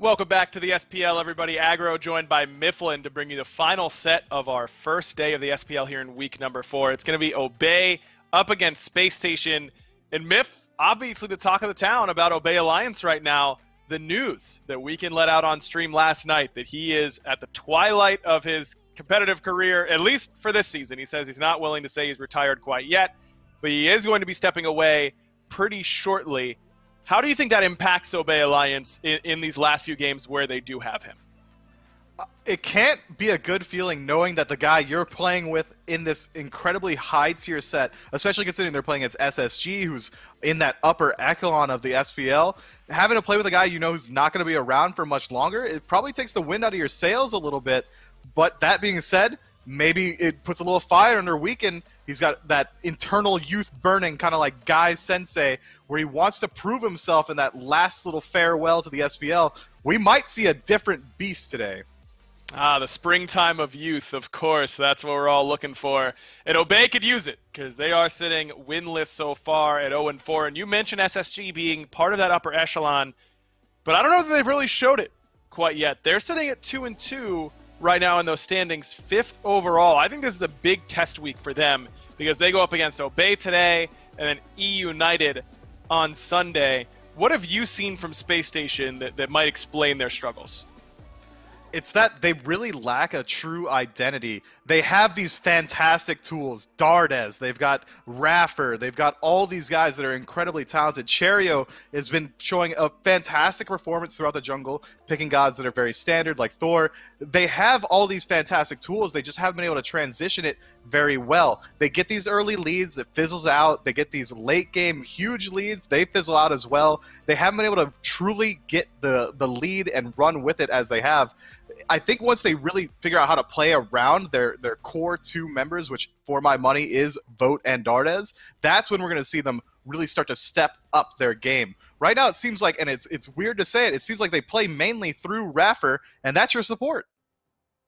Welcome back to the SPL, everybody. Agro joined by Mifflin to bring you the final set of our first day of the SPL here in week number four. It's going to be Obey up against Spacestation. And Miff, obviously the talk of the town about Obey Alliance right now. The news that we can let out on stream last night that he is at the twilight of his competitive career, at least for this season. He says he's not willing to say he's retired quite yet, but he is going to be stepping away pretty shortly. How do you think that impacts Obey Alliance in, in these last few games where they do have him? Uh, it can't be a good feeling knowing that the guy you're playing with in this incredibly high tier set, especially considering they're playing against SSG, who's in that upper echelon of the SPL, having to play with a guy you know who's not going to be around for much longer, it probably takes the wind out of your sails a little bit. But that being said, maybe it puts a little fire under Weaken. He's got that internal youth burning, kind of like Guy Sensei, where he wants to prove himself in that last little farewell to the SPL. We might see a different beast today. Ah, the springtime of youth, of course. That's what we're all looking for. And Obey could use it because they are sitting winless so far at 0 4. And you mentioned SSG being part of that upper echelon, but I don't know that they've really showed it quite yet. They're sitting at 2 and 2 right now in those standings, fifth overall. I think this is the big test week for them because they go up against Obey today and then E United on Sunday. What have you seen from Spacestation that, that might explain their struggles? it's that they really lack a true identity. They have these fantastic tools, Dardez, they've got Raffer, they've got all these guys that are incredibly talented. Cherryo has been showing a fantastic performance throughout the jungle, picking gods that are very standard, like Thor. They have all these fantastic tools, they just haven't been able to transition it very well. They get these early leads that fizzles out, they get these late game huge leads, they fizzle out as well. They haven't been able to truly get the, the lead and run with it as they have. I think once they really figure out how to play around their their core two members, which for my money is Vote and Dardez, that's when we're going to see them really start to step up their game. Right now, it seems like, and it's it's weird to say it, it seems like they play mainly through Raffer, and that's your support.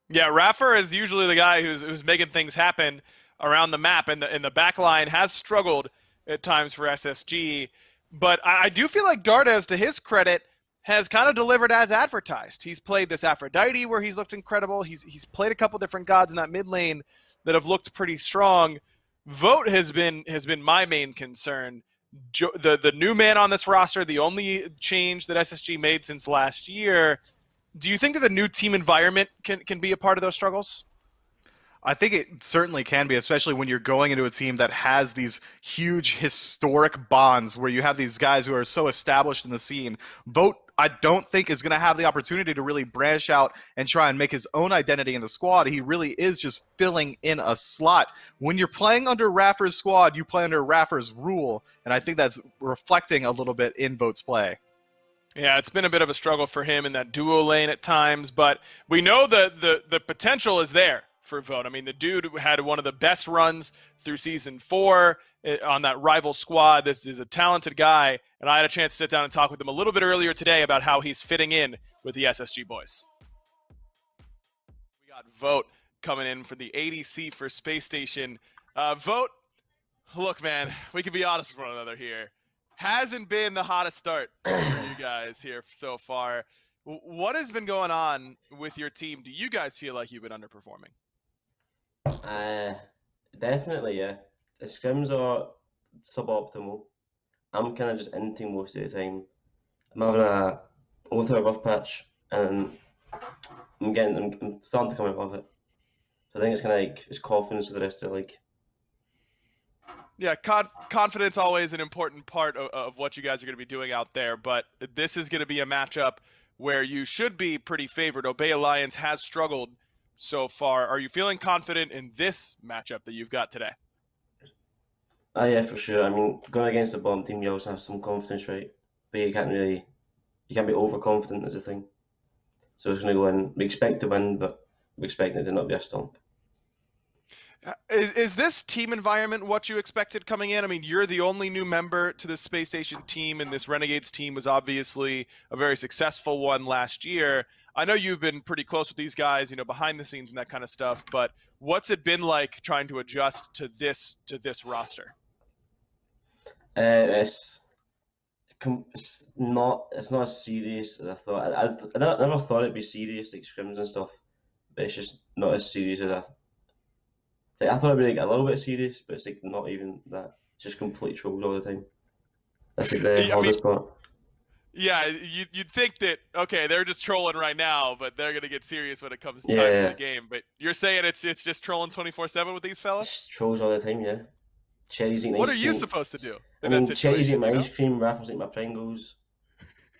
Yeah, Raffer is usually the guy who's who's making things happen around the map, and the and the back line has struggled at times for SSG. But I, I do feel like Dardez, to his credit, has kind of delivered as advertised. He's played this Aphrodite where he's looked incredible. He's he's played a couple different gods in that mid lane that have looked pretty strong. Vote has been has been my main concern. Jo- the the new man on this roster, the only change that SSG made since last year. Do you think that the new team environment can can be a part of those struggles? I think it certainly can be, especially when you're going into a team that has these huge historic bonds where you have these guys who are so established in the scene. Vote I don't think is going to have the opportunity to really branch out and try and make his own identity in the squad. He really is just filling in a slot. When you're playing under Raffer's squad, you play under Raffer's rule, and I think that's reflecting a little bit in Vote's play. Yeah, it's been a bit of a struggle for him in that duo lane at times, but we know the the, the potential is there for Vote. I mean, the dude had one of the best runs through season four on that rival squad. This is a talented guy, and I had a chance to sit down and talk with him a little bit earlier today about how he's fitting in with the SSG boys. We got Vote coming in for the ADC for Spacestation. Uh, Vote, look, man, we can be honest with one another here. Hasn't been the hottest start for you guys here so far. What has been going on with your team? Do you guys feel like you've been underperforming? Uh, definitely, yeah. The scrims are suboptimal. I'm kind of just in team most of the time. I'm having a go through a rough patch, and I'm getting, I'm, I'm starting to come above it. So I think it's kind of like it's confidence for the rest of the league. Yeah, con- confidence always an important part of, of what you guys are going to be doing out there. But this is going to be a matchup where you should be pretty favored. Obey Alliance has struggled so far. Are you feeling confident in this matchup that you've got today? Oh yeah, for sure. I mean, going against the bottom team, you also have some confidence, right? But you can't really, you can't be overconfident as a thing. So it's going to go in. We expect to win, but we expect it to not be a stomp. Uh, is, is this team environment what you expected coming in? I mean, you're the only new member to the Spacestation team, and this Renegades team was obviously a very successful one last year. I know you've been pretty close with these guys, you know, behind the scenes and that kind of stuff. But what's it been like trying to adjust to this to this roster? Uh, it's it's not it's not as serious as I thought. I, I, I never thought it'd be serious like scrims and stuff, but it's just not as serious as I. Like, I thought it'd be like a little bit serious, but it's like not even that. It's just complete trolls all the time. That's like the Yeah, I mean- part. Yeah, you, you'd think that okay, they're just trolling right now, but they're gonna get serious when it comes time Yeah, for the game. But you're saying it's it's just trolling twenty four seven with these fellas? Just trolls all the time, yeah. Eating What are you supposed to do I mean, Cherries eating my you know? ice cream, Raffles eating my Pringles.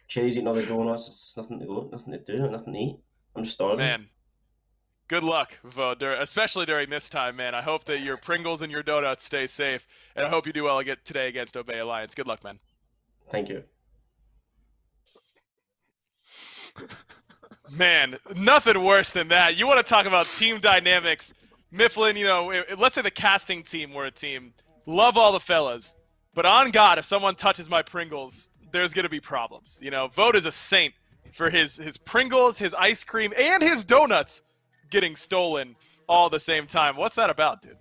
Cherries eating the donuts. It's nothing to go, nothing to do, nothing to eat. I'm just starving. Man, good luck, Vo, dur- especially during this time, man. I hope that your Pringles and your donuts stay safe, and I hope you do well today against Obey Alliance. Good luck, man. Thank you. Man, nothing worse than that. You want to talk about team dynamics. Mifflin, you know, i- let's say the casting team were a team. Love all the fellas. But on God, if someone touches my Pringles, there's to be problems. You know, Vote is a saint for his, his Pringles, his ice cream, and his donuts getting stolen all the same time. What's that about, dude?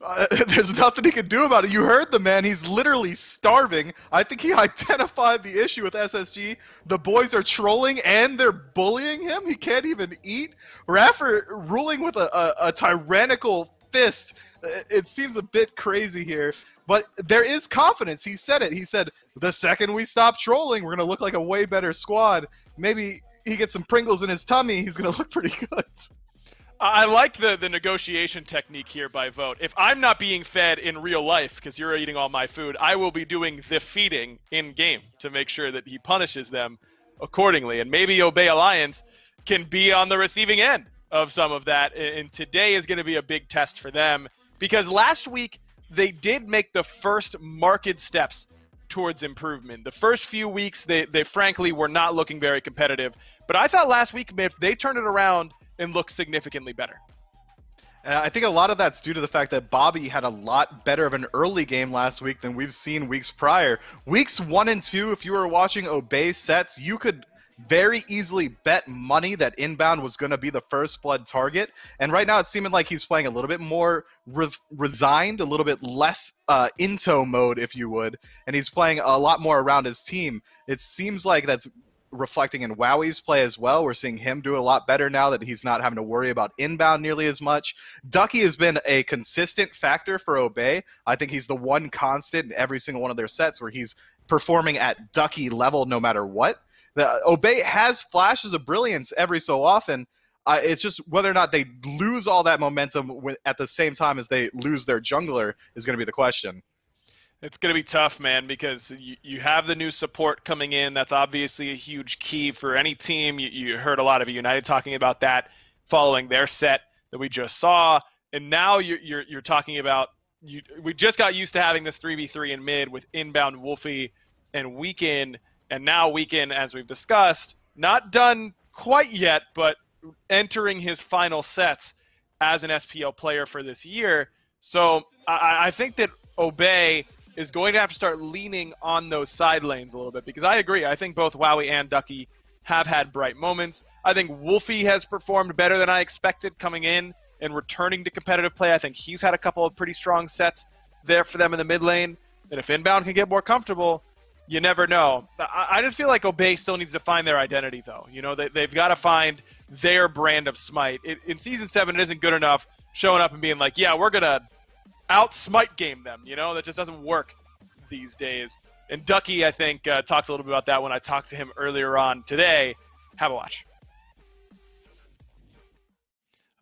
Uh, there's nothing he can do about it. You heard the man. He's literally starving. I think he identified the issue with SSG. The boys are trolling and they're bullying him. He can't even eat. Raffer ruling with a, a, a tyrannical fist. Uh, It seems a bit crazy here. But there is confidence. He said it. He said, the second we stop trolling, we're going to look like a way better squad. Maybe he gets some Pringles in his tummy. He's going to look pretty good. I like the, the negotiation technique here by vote. If I'm not being fed in real life because you're eating all my food, I will be doing the feeding in game to make sure that he punishes them accordingly. And maybe Obey Alliance can be on the receiving end of some of that. And today is going to be a big test for them because last week they did make the first marked steps towards improvement. The first few weeks, they, they frankly were not looking very competitive. But I thought last week, if they turned it around and looked significantly better. And I think a lot of that's due to the fact that Bobby had a lot better of an early game last week than we've seen weeks prior. Weeks one and two, if you were watching Obey sets, you could very easily bet money that Inbowned was going to be the first blood target. And right now, it's seeming like he's playing a little bit more re- resigned, a little bit less uh, into mode, if you would, and he's playing a lot more around his team. It seems like that's reflecting in Wowy's play as well. We're seeing him do a lot better now that he's not having to worry about Inbowned nearly as much. Ducky has been a consistent factor for Obey. I think he's the one constant in every single one of their sets where he's performing at Ducky level no matter what. Obey has flashes of brilliance every so often. Uh, it's just whether or not they lose all that momentum at the same time as they lose their jungler is going to be the question. It's going to be tough, man, because you, you have the new support coming in. That's obviously a huge key for any team. You, you heard a lot of United talking about that following their set that we just saw. And now you're, you're, you're talking about you, we just got used to having this 3v3 in mid with Inbowned Wlfy and Weaken. And now Weaken, as we've discussed, not done quite yet, but entering his final sets as an SPL player for this year. So I, I think that Obey is going to have to start leaning on those side lanes a little bit because I agree. I think both Wowy and Ducky have had bright moments. I think Wlfy has performed better than I expected coming in and returning to competitive play. I think he's had a couple of pretty strong sets there for them in the mid lane. And if Inbowned can get more comfortable, you never know. I, just feel like Obey still needs to find their identity, though. You know, they, they've got to find their brand of Smite. It, in Season 7, it isn't good enough showing up and being like, yeah, we're going to out Smite game them. You know, that just doesn't work these days. And Ducky, I think, uh, talks a little bit about that when I talked to him earlier on today. Have a watch.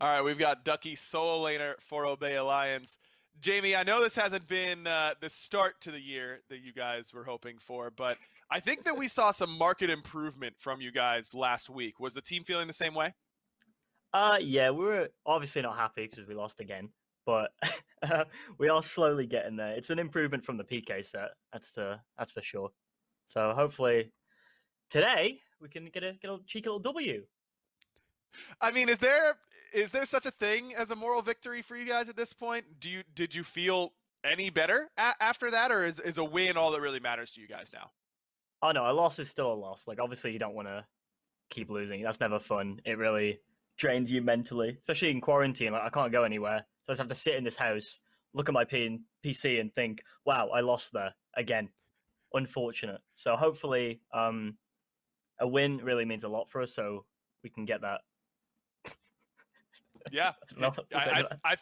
All right, we've got Ducky solo laner for Obey Alliance. Jamie, I know this hasn't been uh, the start to the year that you guys were hoping for, but I think that we saw some market improvement from you guys last week. Was the team feeling the same way? Uh, yeah, we were obviously not happy because we lost again, but we are slowly getting there. It's an improvement from the PK set. That's uh, that's for sure. So hopefully today we can get a get a cheeky little W. I mean, is there is there such a thing as a moral victory for you guys at this point? Do you did you feel any better a- after that, or is is a win all that really matters to you guys now? Oh no, a loss is still a loss. Like obviously you don't want to keep losing. That's never fun. It really drains you mentally, especially in quarantine. Like I can't go anywhere, so I just have to sit in this house, look at my P- PC, and think, "Wow, I lost there again." unfortunate. So hopefully, um, a win really means a lot for us, so we can get that. Yeah. I don't know what to say I. I, I,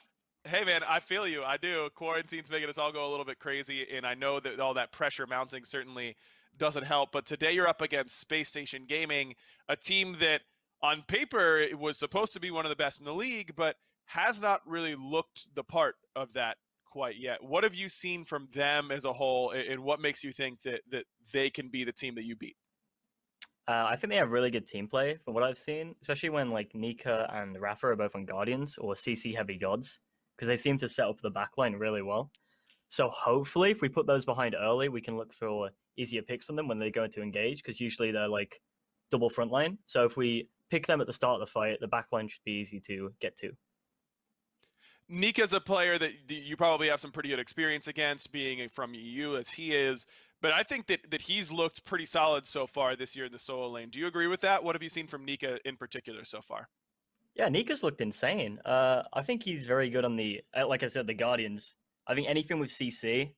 hey man, I feel you. I do. Quarantine's making us all go a little bit crazy, and I know that all that pressure mounting certainly doesn't help. But today you're up against Spacestation Gaming, a team that on paper it was supposed to be one of the best in the league, but has not really looked the part of that quite yet. What have you seen from them as a whole, and what makes you think that that they can be the team that you beat? Uh, I think they have really good team play from what I've seen, especially when like Nika and Raffer are both on Guardians or CC heavy gods, because they seem to set up the backline really well. So hopefully, if we put those behind early, we can look for easier picks on them when they go into engage, because usually they're like double frontline. So if we pick them at the start of the fight, the backline should be easy to get to. Nika's a player that that you probably have some pretty good experience against, being from EU as he is. But I think that, that he's looked pretty solid so far this year in the solo lane. Do you agree with that? What have you seen from Nika in particular so far? Yeah, Nika's looked insane. Uh, I think he's very good on the, uh, like I said, the Guardians. I think anything with CC,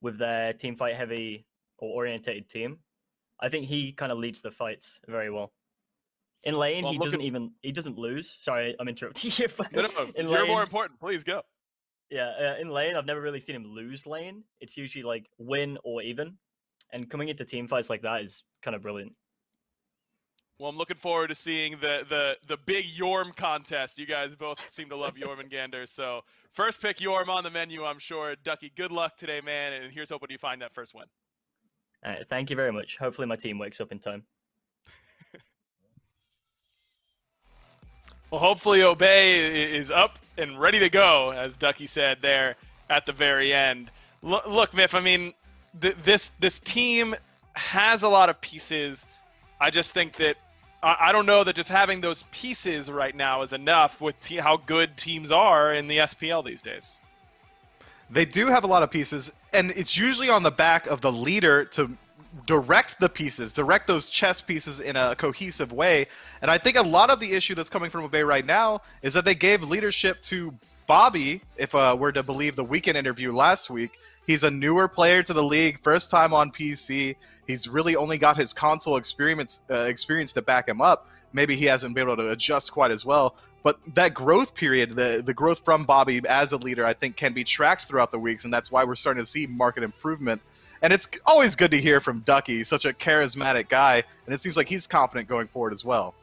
with their team fight heavy or orientated team, I think he kind of leads the fights very well. In lane, Well, he doesn't at- even he doesn't lose. Sorry, I'm interrupting you. No, no, no. in You're lane, more important. Please go. Yeah, uh, in lane, I've never really seen him lose lane. It's usually like win or even, and coming into team fights like that is kind of brilliant. Well, I'm looking forward to seeing the the the big Yorm contest. You guys both seem to love Jormungandr. So first pick Yorm on the menu, I'm sure. Ducky, good luck today, man. And here's hoping you find that first win. All right, thank you very much. Hopefully, my team wakes up in time. Well, hopefully Obey is up and ready to go, as Ducky said there at the very end. Look, look Miff, I mean, th- this this team has a lot of pieces. I just think that I, I don't know that just having those pieces right now is enough with how good teams are in the SPL these days. They do have a lot of pieces, and it's usually on the back of the leader to direct the pieces, direct those chess pieces in a cohesive way. And I think a lot of the issue that's coming from Obey right now is that they gave leadership to Bobby, if uh, we're to believe the Weaken interview last week. He's a newer player to the league, first time on PC. He's really only got his console experience uh, experience to back him up. Maybe he hasn't been able to adjust quite as well. But that growth period, the the growth from Bobby as a leader, I think can be tracked throughout the weeks, and that's why we're starting to see market improvement. And it's always good to hear from Ducky, such a charismatic guy, and it seems like he's confident going forward as well.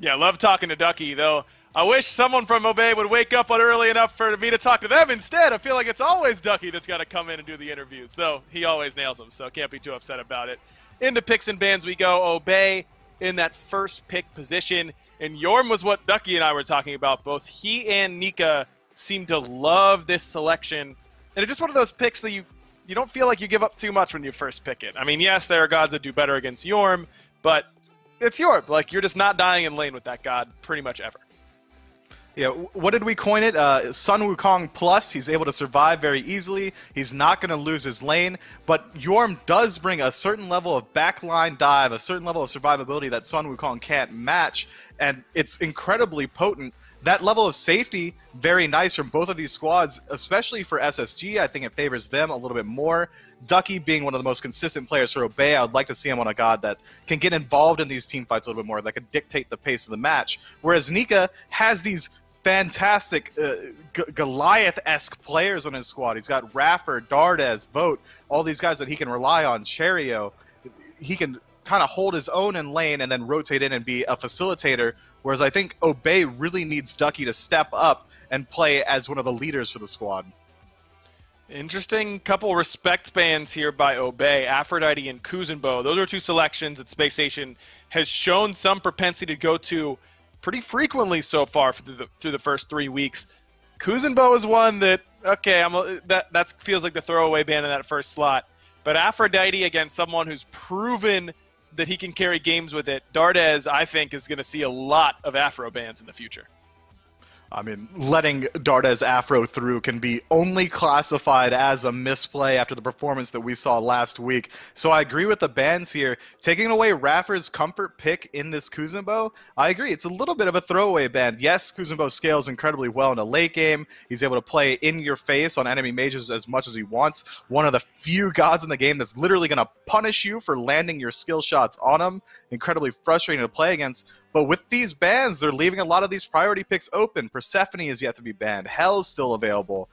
Yeah, love talking to Ducky, though. I wish someone from Obey would wake up early enough for me to talk to them instead. I feel like it's always Ducky that's got to come in and do the interviews, though he always nails them, so can't be too upset about it. Into picks and bans we go. Obey in that first pick position, and Yorm was what Ducky and I were talking about. Both he and Nika seem to love this selection, and it's just one of those picks that you you don't feel like you give up too much when you first pick it. I mean, yes, there are gods that do better against Yorm, but it's Yorm. Like you're just not dying in lane with that god pretty much ever. Yeah, what did we coin it? Uh, Sun Wukong Plus. He's able to survive very easily. He's not going to lose his lane, but Yorm does bring a certain level of backline dive, a certain level of survivability that Sun Wukong can't match, and it's incredibly potent. That level of safety, very nice from both of these squads, especially for SSG. I think it favors them a little bit more. Ducky being one of the most consistent players for Obey, I would like to see him on a god that can get involved in these team fights a little bit more, that can dictate the pace of the match. Whereas Nika has these fantastic uh, G- Goliath-esque players on his squad. He's got Raffer, Dardez, Vote, all these guys that he can rely on. Cherryo, he can kind of hold his own in lane and then rotate in and be a facilitator. Whereas I think Obey really needs Ducky to step up and play as one of the leaders for the squad. Interesting couple respect bands here by Obey, Aphrodite and Kuzenbo. Those are two selections that Spacestation has shown some propensity to go to pretty frequently so far through the, through the first three weeks. Kuzenbo is one that okay, I'm a, that that feels like the throwaway band in that first slot. But Aphrodite against someone who's proven that he can carry games with it. Dardez, I think, is going to see a lot of Afro bands in the future. I mean, letting Dardez Afro through can be only classified as a misplay after the performance that we saw last week. So I agree with the bans here. Taking away Raffer's comfort pick in this Kuzenbo, I agree. It's a little bit of a throwaway ban. Yes, Kuzenbo scales incredibly well in a late game. He's able to play in your face on enemy mages as much as he wants. One of the few gods in the game that's literally going to punish you for landing your skill shots on him. Incredibly frustrating to play against. But with these bans, they're leaving a lot of these priority picks open. Persephone is yet to be banned. Hel is still available.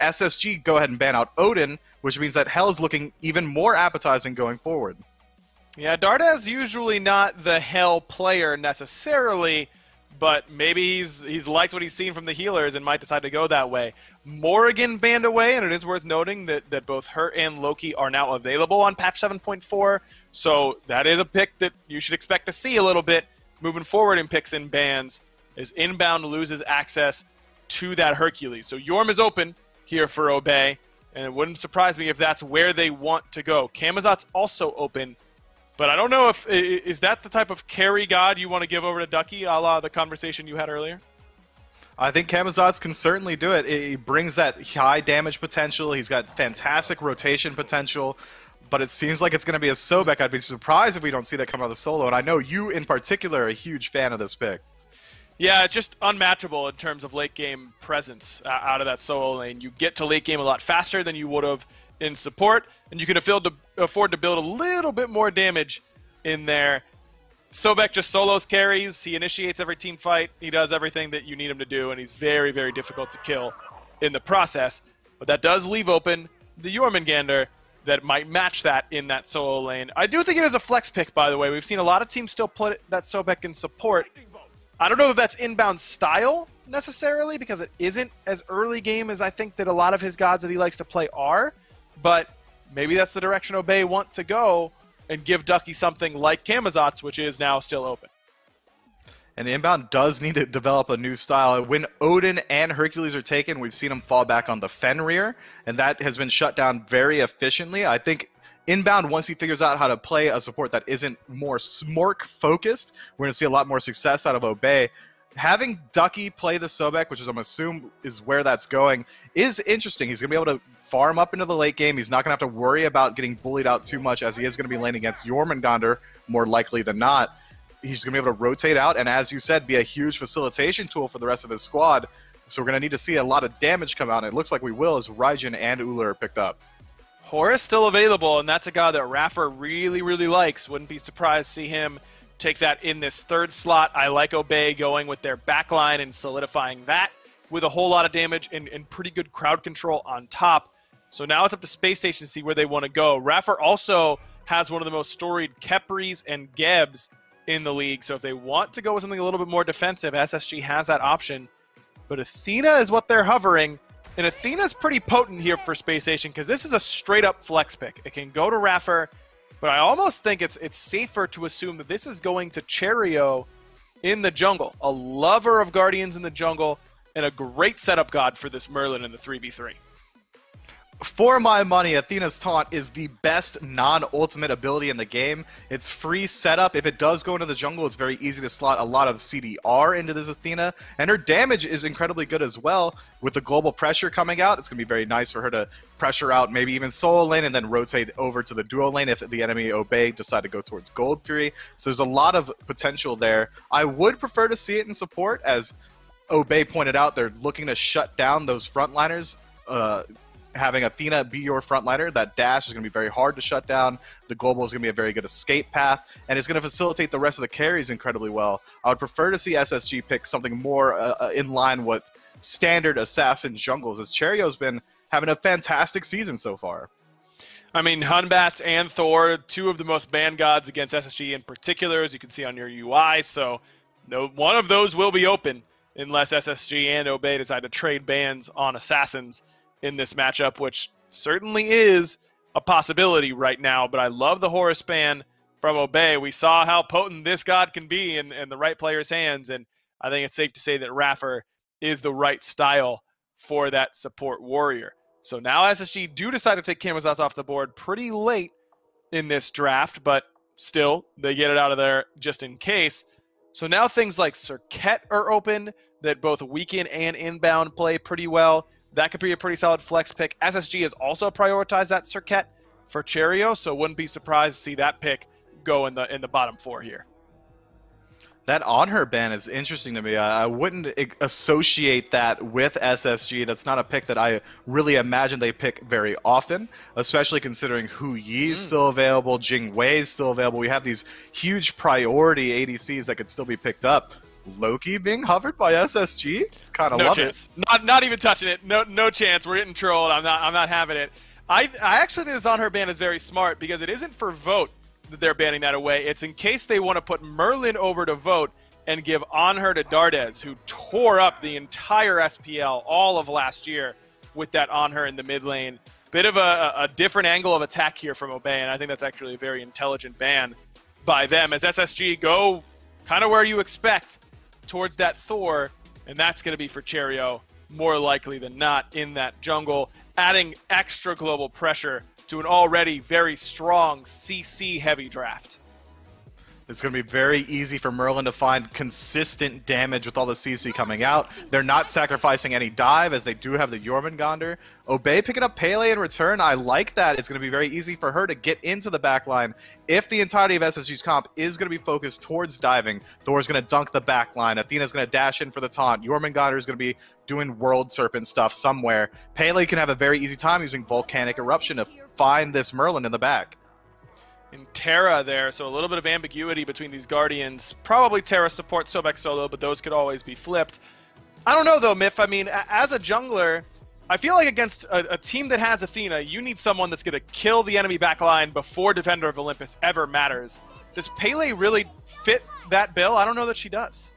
SSG go ahead and ban out Odin, which means that Hel is looking even more appetizing going forward. Yeah, Dardez usually not the Hel player necessarily, but maybe he's he's liked what he's seen from the healers and might decide to go that way. Morrigan banned away, and it is worth noting that, that both her and Loki are now available on patch 7.4, so that is a pick that you should expect to see a little bit moving forward in picks and bans is Inbowned loses access to that Hercules. So Yorm is open here for Obey, and it wouldn't surprise me if that's where they want to go. Camazotz's also open, but I don't know if is that the type of carry god you want to give over to Ducky, a la the conversation you had earlier. I think Camazotz can certainly do it. He brings that high damage potential. He's got fantastic rotation potential but it seems like it's going to be a Sobek. I'd be surprised if we don't see that come out of the solo. And I know you, in particular, are a huge fan of this pick. Yeah, it's just unmatchable in terms of late game presence uh, out of that solo lane. You get to late game a lot faster than you would have in support, and you can afford to, afford to build a little bit more damage in there. Sobek just solos carries. He initiates every team fight. He does everything that you need him to do, and he's very, very difficult to kill in the process. But that does leave open the Jormungandr, that might match that in that solo lane. I do think it is a flex pick, by the way. We've seen a lot of teams still put that Sobek in support. I don't know if that's Inbowned style necessarily because it isn't as early game as I think that a lot of his gods that he likes to play are, but maybe that's the direction Obey want to go and give Ducky something like Camazotz, which is now still open. And Inbowned does need to develop a new style. When Odin and Hercules are taken, we've seen them fall back on the Fenrir, and that has been shut down very efficiently. I think Inbowned, once he figures out how to play a support that isn't more Smork focused, we're going to see a lot more success out of Obey. Having Ducky play the Sobek, which is I'm assume is where that's going, is interesting. He's going to be able to farm up into the late game. He's not going to have to worry about getting bullied out too much as he is going to be laning against Jormungandr more likely than not he's going to be able to rotate out and, as you said, be a huge facilitation tool for the rest of his squad. So we're going to need to see a lot of damage come out. And it looks like we will as Raijin and Ullr are picked up. Horus still available, and that's a guy that Raffer really, really likes. Wouldn't be surprised to see him take that in this third slot. I like Obey going with their backline and solidifying that with a whole lot of damage and, and pretty good crowd control on top. So now it's up to Spacestation to see where they want to go. Raffer also has one of the most storied Khepris and Gebs in the league. So if they want to go with something a little bit more defensive, SSG has that option. But Athena is what they're hovering. And Athena's pretty potent here for Spacestation because this is a straight up flex pick. It can go to Raffer, but I almost think it's it's safer to assume that this is going to Cherryo in the jungle. A lover of Guardians in the jungle and a great setup god for this Merlin in the 3v3 for my money, Athena's Taunt is the best non-ultimate ability in the game. It's free setup. If it does go into the jungle, it's very easy to slot a lot of CDR into this Athena. And her damage is incredibly good as well. With the global pressure coming out, it's going to be very nice for her to pressure out maybe even solo lane and then rotate over to the duo lane if the enemy Obey decide to go towards Gold Fury. So there's a lot of potential there. I would prefer to see it in support as Obey pointed out, they're looking to shut down those frontliners. Uh, having Athena be your frontliner, that dash is going to be very hard to shut down. The global is going to be a very good escape path, and it's going to facilitate the rest of the carries incredibly well. I would prefer to see SSG pick something more uh, uh, in line with standard assassin jungles, as Cherryo's been having a fantastic season so far. I mean, Hun Batz and Thor, two of the most banned gods against SSG in particular, as you can see on your UI. So, no, one of those will be open unless SSG and Obey decide to trade bans on assassins in this matchup, which certainly is a possibility right now. But I love the Horus ban from Obey. We saw how potent this god can be in, in the right player's hands, and I think it's safe to say that Raffer is the right style for that support warrior. So now SSG do decide to take Camazotz off the board pretty late in this draft, but still they get it out of there just in case. So now things like Serqet are open. that both Weaken and Inbowned play pretty well. That could be a pretty solid flex pick. SSG has also prioritized that Serqet for Cherryo, so wouldn't be surprised to see that pick go in the in the bottom four here. That Anhur ban is interesting to me. I, I wouldn't associate that with SSG. That's not a pick that I really imagine they pick very often, especially considering Hou Yi is hmm. still available, Jing Wei is still available. We have these huge priority ADCs that could still be picked up. Loki being hovered by SSG? Kind of no love chance. Not not even touching it. No no chance. We're getting trolled. I'm not I'm not having it. I I actually think this Anhur ban is very smart because it isn't for vote that they're banning that away. It's in case they want to put Merlin over to vote and give Anhur to Dardez, who tore up the entire SPL all of last year with that Anhur in the mid lane. Bit of a, a different angle of attack here from Obey, and I think that's actually a very intelligent ban by them as SSG go kind of where you expect towards that Thor, and that's going to be for Cherryo more likely than not in that jungle, adding extra global pressure to an already very strong CC heavy draft. It's going to be very easy for Merlin to find consistent damage with all the CC coming out. They're not sacrificing any dive as they do have the Jormungandr. Obey picking up Pele in return. I like that. It's going to be very easy for her to get into the backline if the entirety of SSG's comp is going to be focused towards diving. Thor's going to dunk the backline. Athena's going to dash in for the taunt. Jormungandr is going to be doing World Serpent stuff somewhere. Pele can have a very easy time using Volcanic Eruption to find this Merlin in the back. And Terra there, so a little bit of ambiguity between these Guardians. Probably Terra supports Sobek solo, but those could always be flipped. I don't know though, Miff. I mean, as a jungler, I feel like against a, a team that has Athena, you need someone that's going to kill the enemy backline before Defender of Olympus ever matters. Does Pele really fit that bill? I don't know that she does.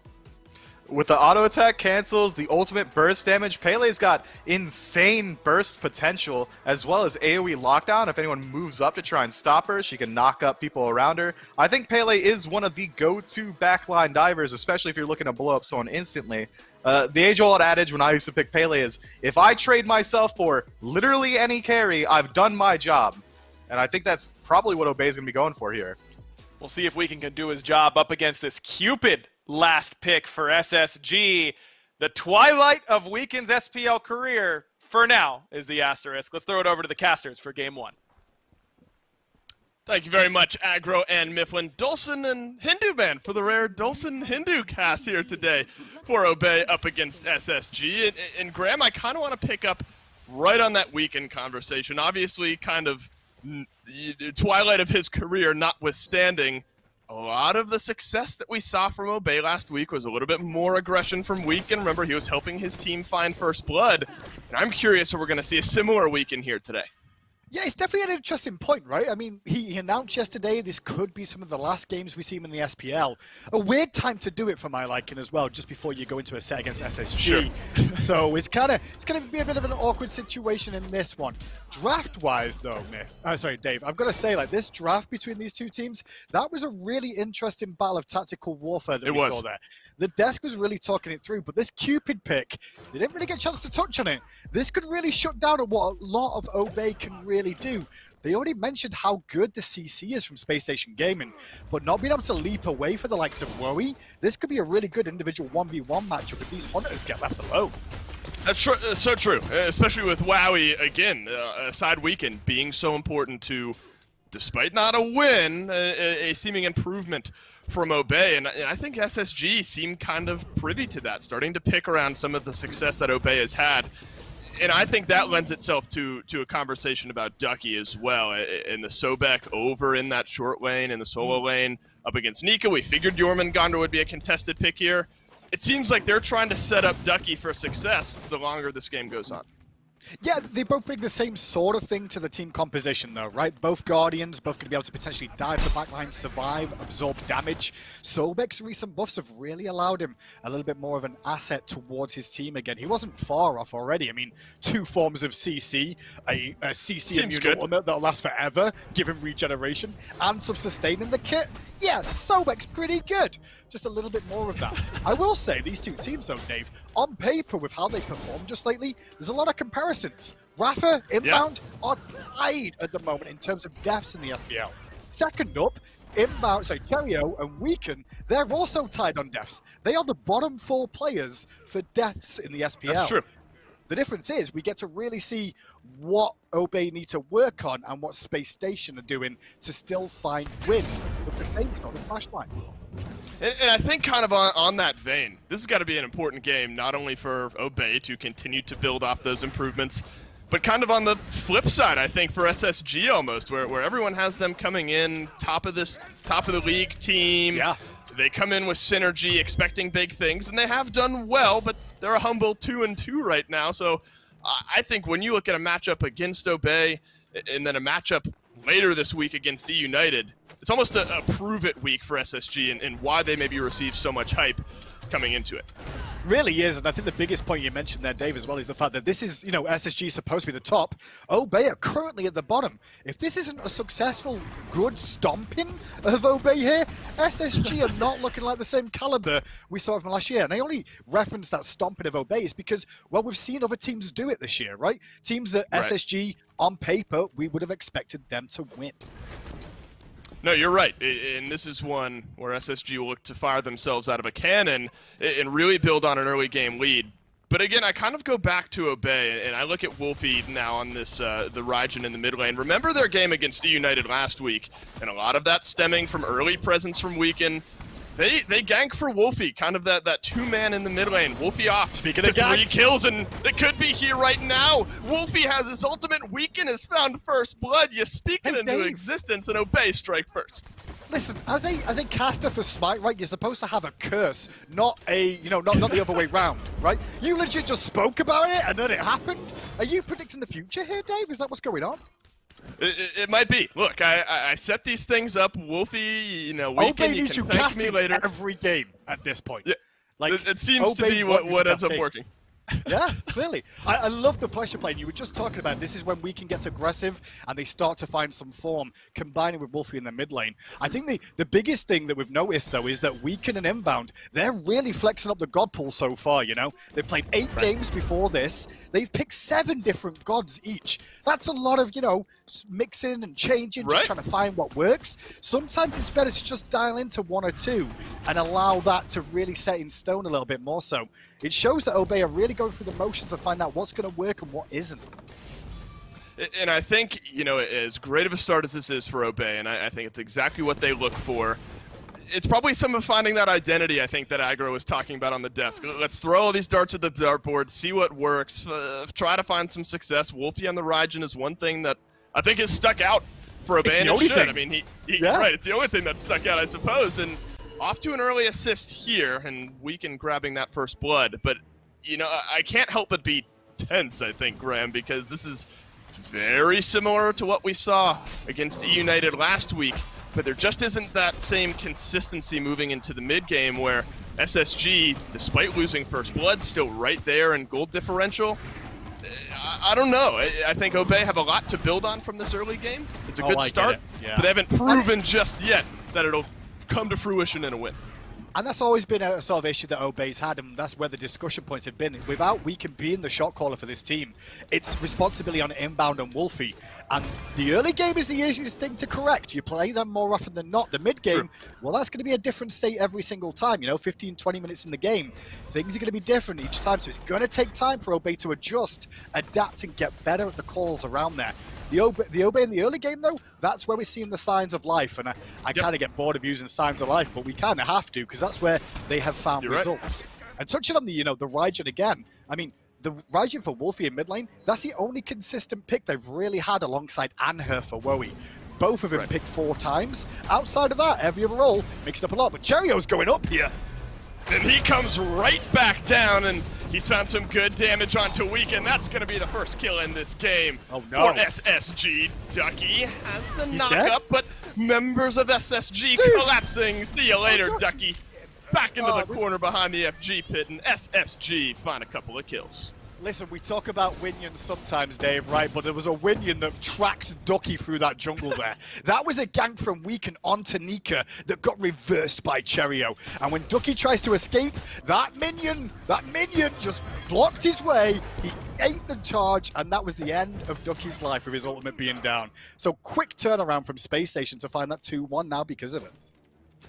With the auto attack cancels, the ultimate burst damage, Pele's got insane burst potential as well as AoE lockdown. If anyone moves up to try and stop her, she can knock up people around her. I think Pele is one of the go-to backline divers, especially if you're looking to blow up someone instantly. Uh, the age-old adage when I used to pick Pele is, if I trade myself for literally any carry, I've done my job. And I think that's probably what Obey's going to be going for here. We'll see if Weaken can do his job up against this Cupid last pick for SSG. The twilight of Weaken's SPL career, for now, is the asterisk. Let's throw it over to the casters for game one. Thank you very much, Agro and Mifflin. Dolson and Hindu Man for the rare Dolson Hindu cast here today for Obey up against SSG. And, and Graham, I kind of want to pick up right on that Weaken conversation. Obviously, kind of twilight of his career notwithstanding, a lot of the success that we saw from Obey last week was a little bit more aggression from Week, and Remember, he was helping his team find first blood. And I'm curious if we're going to see a similar Week in here today. Yeah, it's definitely an interesting point, right? I mean, he, he announced yesterday this could be some of the last games we see him in the SPL. A weird time to do it for my liking as well, just before you go into a set against SSG. so it's kind of it's going to be a bit of an awkward situation in this one. Draft-wise, though, Myth, uh, sorry, Dave, I've got to say, like this draft between these two teams, that was a really interesting battle of tactical warfare that It we was. saw there. The desk was really talking it through, but this Cupid pick, they didn't really get a chance to touch on it. This could really shut down what a lot of Obey can really do. They already mentioned how good the CC is from Spacestation Gaming, but not being able to leap away for the likes of Wowy, this could be a really good individual 1v1 matchup if these hunters get left alone. That's tr- uh, so true, uh, especially with Wowy again. Uh, side weekend being so important to, despite not a win, a, a- seeming improvement from Obey, and I think SSG seemed kind of privy to that, starting to pick around some of the success that Obey has had. And I think that lends itself to to a conversation about Ducky as well, and the Sobek over in that short lane and the solo mm. lane up against Nika. We figured Jormungandr would be a contested pick here it seems like they're trying to set up Ducky for success the longer this game goes on. Yeah, they both bring the same sort of thing to the team composition, though, right? Both Guardians, both going to be able to potentially dive the backline, survive, absorb damage. Sobek's recent buffs have really allowed him a little bit more of an asset towards his team again. He wasn't far off already. I mean, two forms of CC, a, a CC Seems immune good. ultimate that'll last forever, give him regeneration, and some sustain in the kit. Yeah, Sobek's pretty good. Just a little bit more of that. I will say, these two teams, though, Dave, on paper, with how they performed just lately, there's a lot of comparisons. Raffer, Inbowned, are tied at the moment in terms of deaths in the SPL. Second up, Inbowned, sorry, Cherryo and Weaken, they're also tied on deaths. They are the bottom four players for deaths in the SPL. That's true. The difference is we get to really see what Obey need to work on and what Space Station are doing to still find wins with the same sort of flashlight. And, and I think, kind of on, on that vein, this has got to be an important game, not only for Obey to continue to build off those improvements, but kind of on the flip side, I think for SSG almost, where, where everyone has them coming in top of this top of the league team. Yeah. They come in with synergy, expecting big things, and they have done well, but they're a humble two and two right now. So I I think when you look at a matchup against Obey, and then a matchup later this week against E United, it's almost a, a prove it week for SSG and, and why they maybe receive so much hype coming into it. Really is, and I think the biggest point you mentioned there, Dave, as well, is the fact that this is, you know, SSG is supposed to be the top. Obey are currently at the bottom. If this isn't a successful, good stomping of Obey here, SSG are not looking like the same caliber we saw from last year. And I only reference that stomping of Obey is because, well, we've seen other teams do it this year, right? Teams that Right. SSG, on paper, we would have expected them to win. No, you're right. And this is one where SSG will look to fire themselves out of a cannon and really build on an early game lead. But again, I kind of go back to Obey, and I look at Wlfy now on this uh, the Raijin in the mid lane. Remember their game against E United last week, and a lot of that stemming from early presence from Weaken. They they gank for Wlfy, kind of that, that two man in the mid lane. Wlfy off. Speaking to of three ganks. kills, and it could be here right now. Wlfy has his ultimate. Weaken has found first blood. You speak it Hey, into Dave. existence, and Obey strike first. Listen, as a as a caster for Smite, right, you're supposed to have a curse, not a you know, not not the other way round, right? You legit just spoke about it and then it happened. Are you predicting the future here, Dave? Is that what's going on? It, it, might be. Look, I, I set these things up. Wlfy, you know, Weaken. Oh, you needs can you thank casting me later. every game at this point. Yeah, Like it, it seems oh, to be what what ends up working. yeah, clearly. I, I love the pressure plane. You were just talking about this is when we can get aggressive and they start to find some form, combining with Wlfy in the mid lane. I think the, the biggest thing that we've noticed, though, is that Weaken and Inbowned, they're really flexing up the god pool so far, you know? They've played eight games before this. They've picked seven different gods each. That's a lot of, you know, mixing and changing, Right. just trying to find what works. Sometimes it's better to just dial into one or two and allow that to really set in stone a little bit more so. It shows that Obey are really going through the motions to find out what's going to work and what isn't. And I think, you know, as great of a start as this is for Obey, and I, I think it's exactly what they look for. It's probably some of finding that identity, I think, that Agro was talking about on the desk. Let's throw all these darts at the dartboard, see what works, uh, try to find some success. Wlfy on the Raijin is one thing that I think has stuck out for Obey, It's the it only should. thing. I mean, he, he Yeah. right, it's the only thing that stuck out, I suppose. And off to an early assist here, and Weaken grabbing that first blood. But, you know, I, I can't help but be tense, I think, Graham, because this is very similar to what we saw against E United last week, but there just isn't that same consistency moving into the mid game where SSG, despite losing first blood, still right there in gold differential. I, I don't know. I, I think Obey have a lot to build on from this early game. It's a Oh, good I start. Yeah. but they haven't proven just yet that it'll come to fruition in a win. And that's always been a sort of issue that Obey's had, and that's where the discussion points have been. Without Weaken being the shot caller for this team, it's responsibility on Inbowned and Wlfy. And the early game is the easiest thing to correct. You play them more often than not. The mid game, well, that's going to be a different state every single time. You know, 15, 20 minutes in the game, things are going to be different each time. So it's going to take time for Obey to adjust, adapt, and get better at the calls around there. The Obey, the in the early game, though, that's where we're seeing the signs of life. And I, I Yep. kind of get bored of using signs of life, but we kind of have to because that's where they have found You're right. results. And touching on the, you know, the Raijin again, I mean, the Raijin for Wlfy in mid lane, that's the only consistent pick they've really had alongside Anhur for Wowy. Both of them Right. picked four times. Outside of that, every other role mixed up a lot. But Cherio's going up here. And he comes right back down, and he's found some good damage on onto Weaken. That's going to be the first kill in this game Oh, no. for SSG. Ducky has the He's knock dead? up, but members of SSG Dude. collapsing. See you later, oh, God. Ducky. Back into Oh, the corner behind the FG pit, and SSG find a couple of kills. Listen, we talk about Winion sometimes, Dave, right? But there was a Winion that tracked Ducky through that jungle there. that was a gank from Weaken onto Nika that got reversed by Cherryo. And when Ducky tries to escape, that minion, that minion just blocked his way. He ate the charge, and that was the end of Ducky's life with his ultimate being down. So quick turnaround from Spacestation to find that 2-1 now because of it.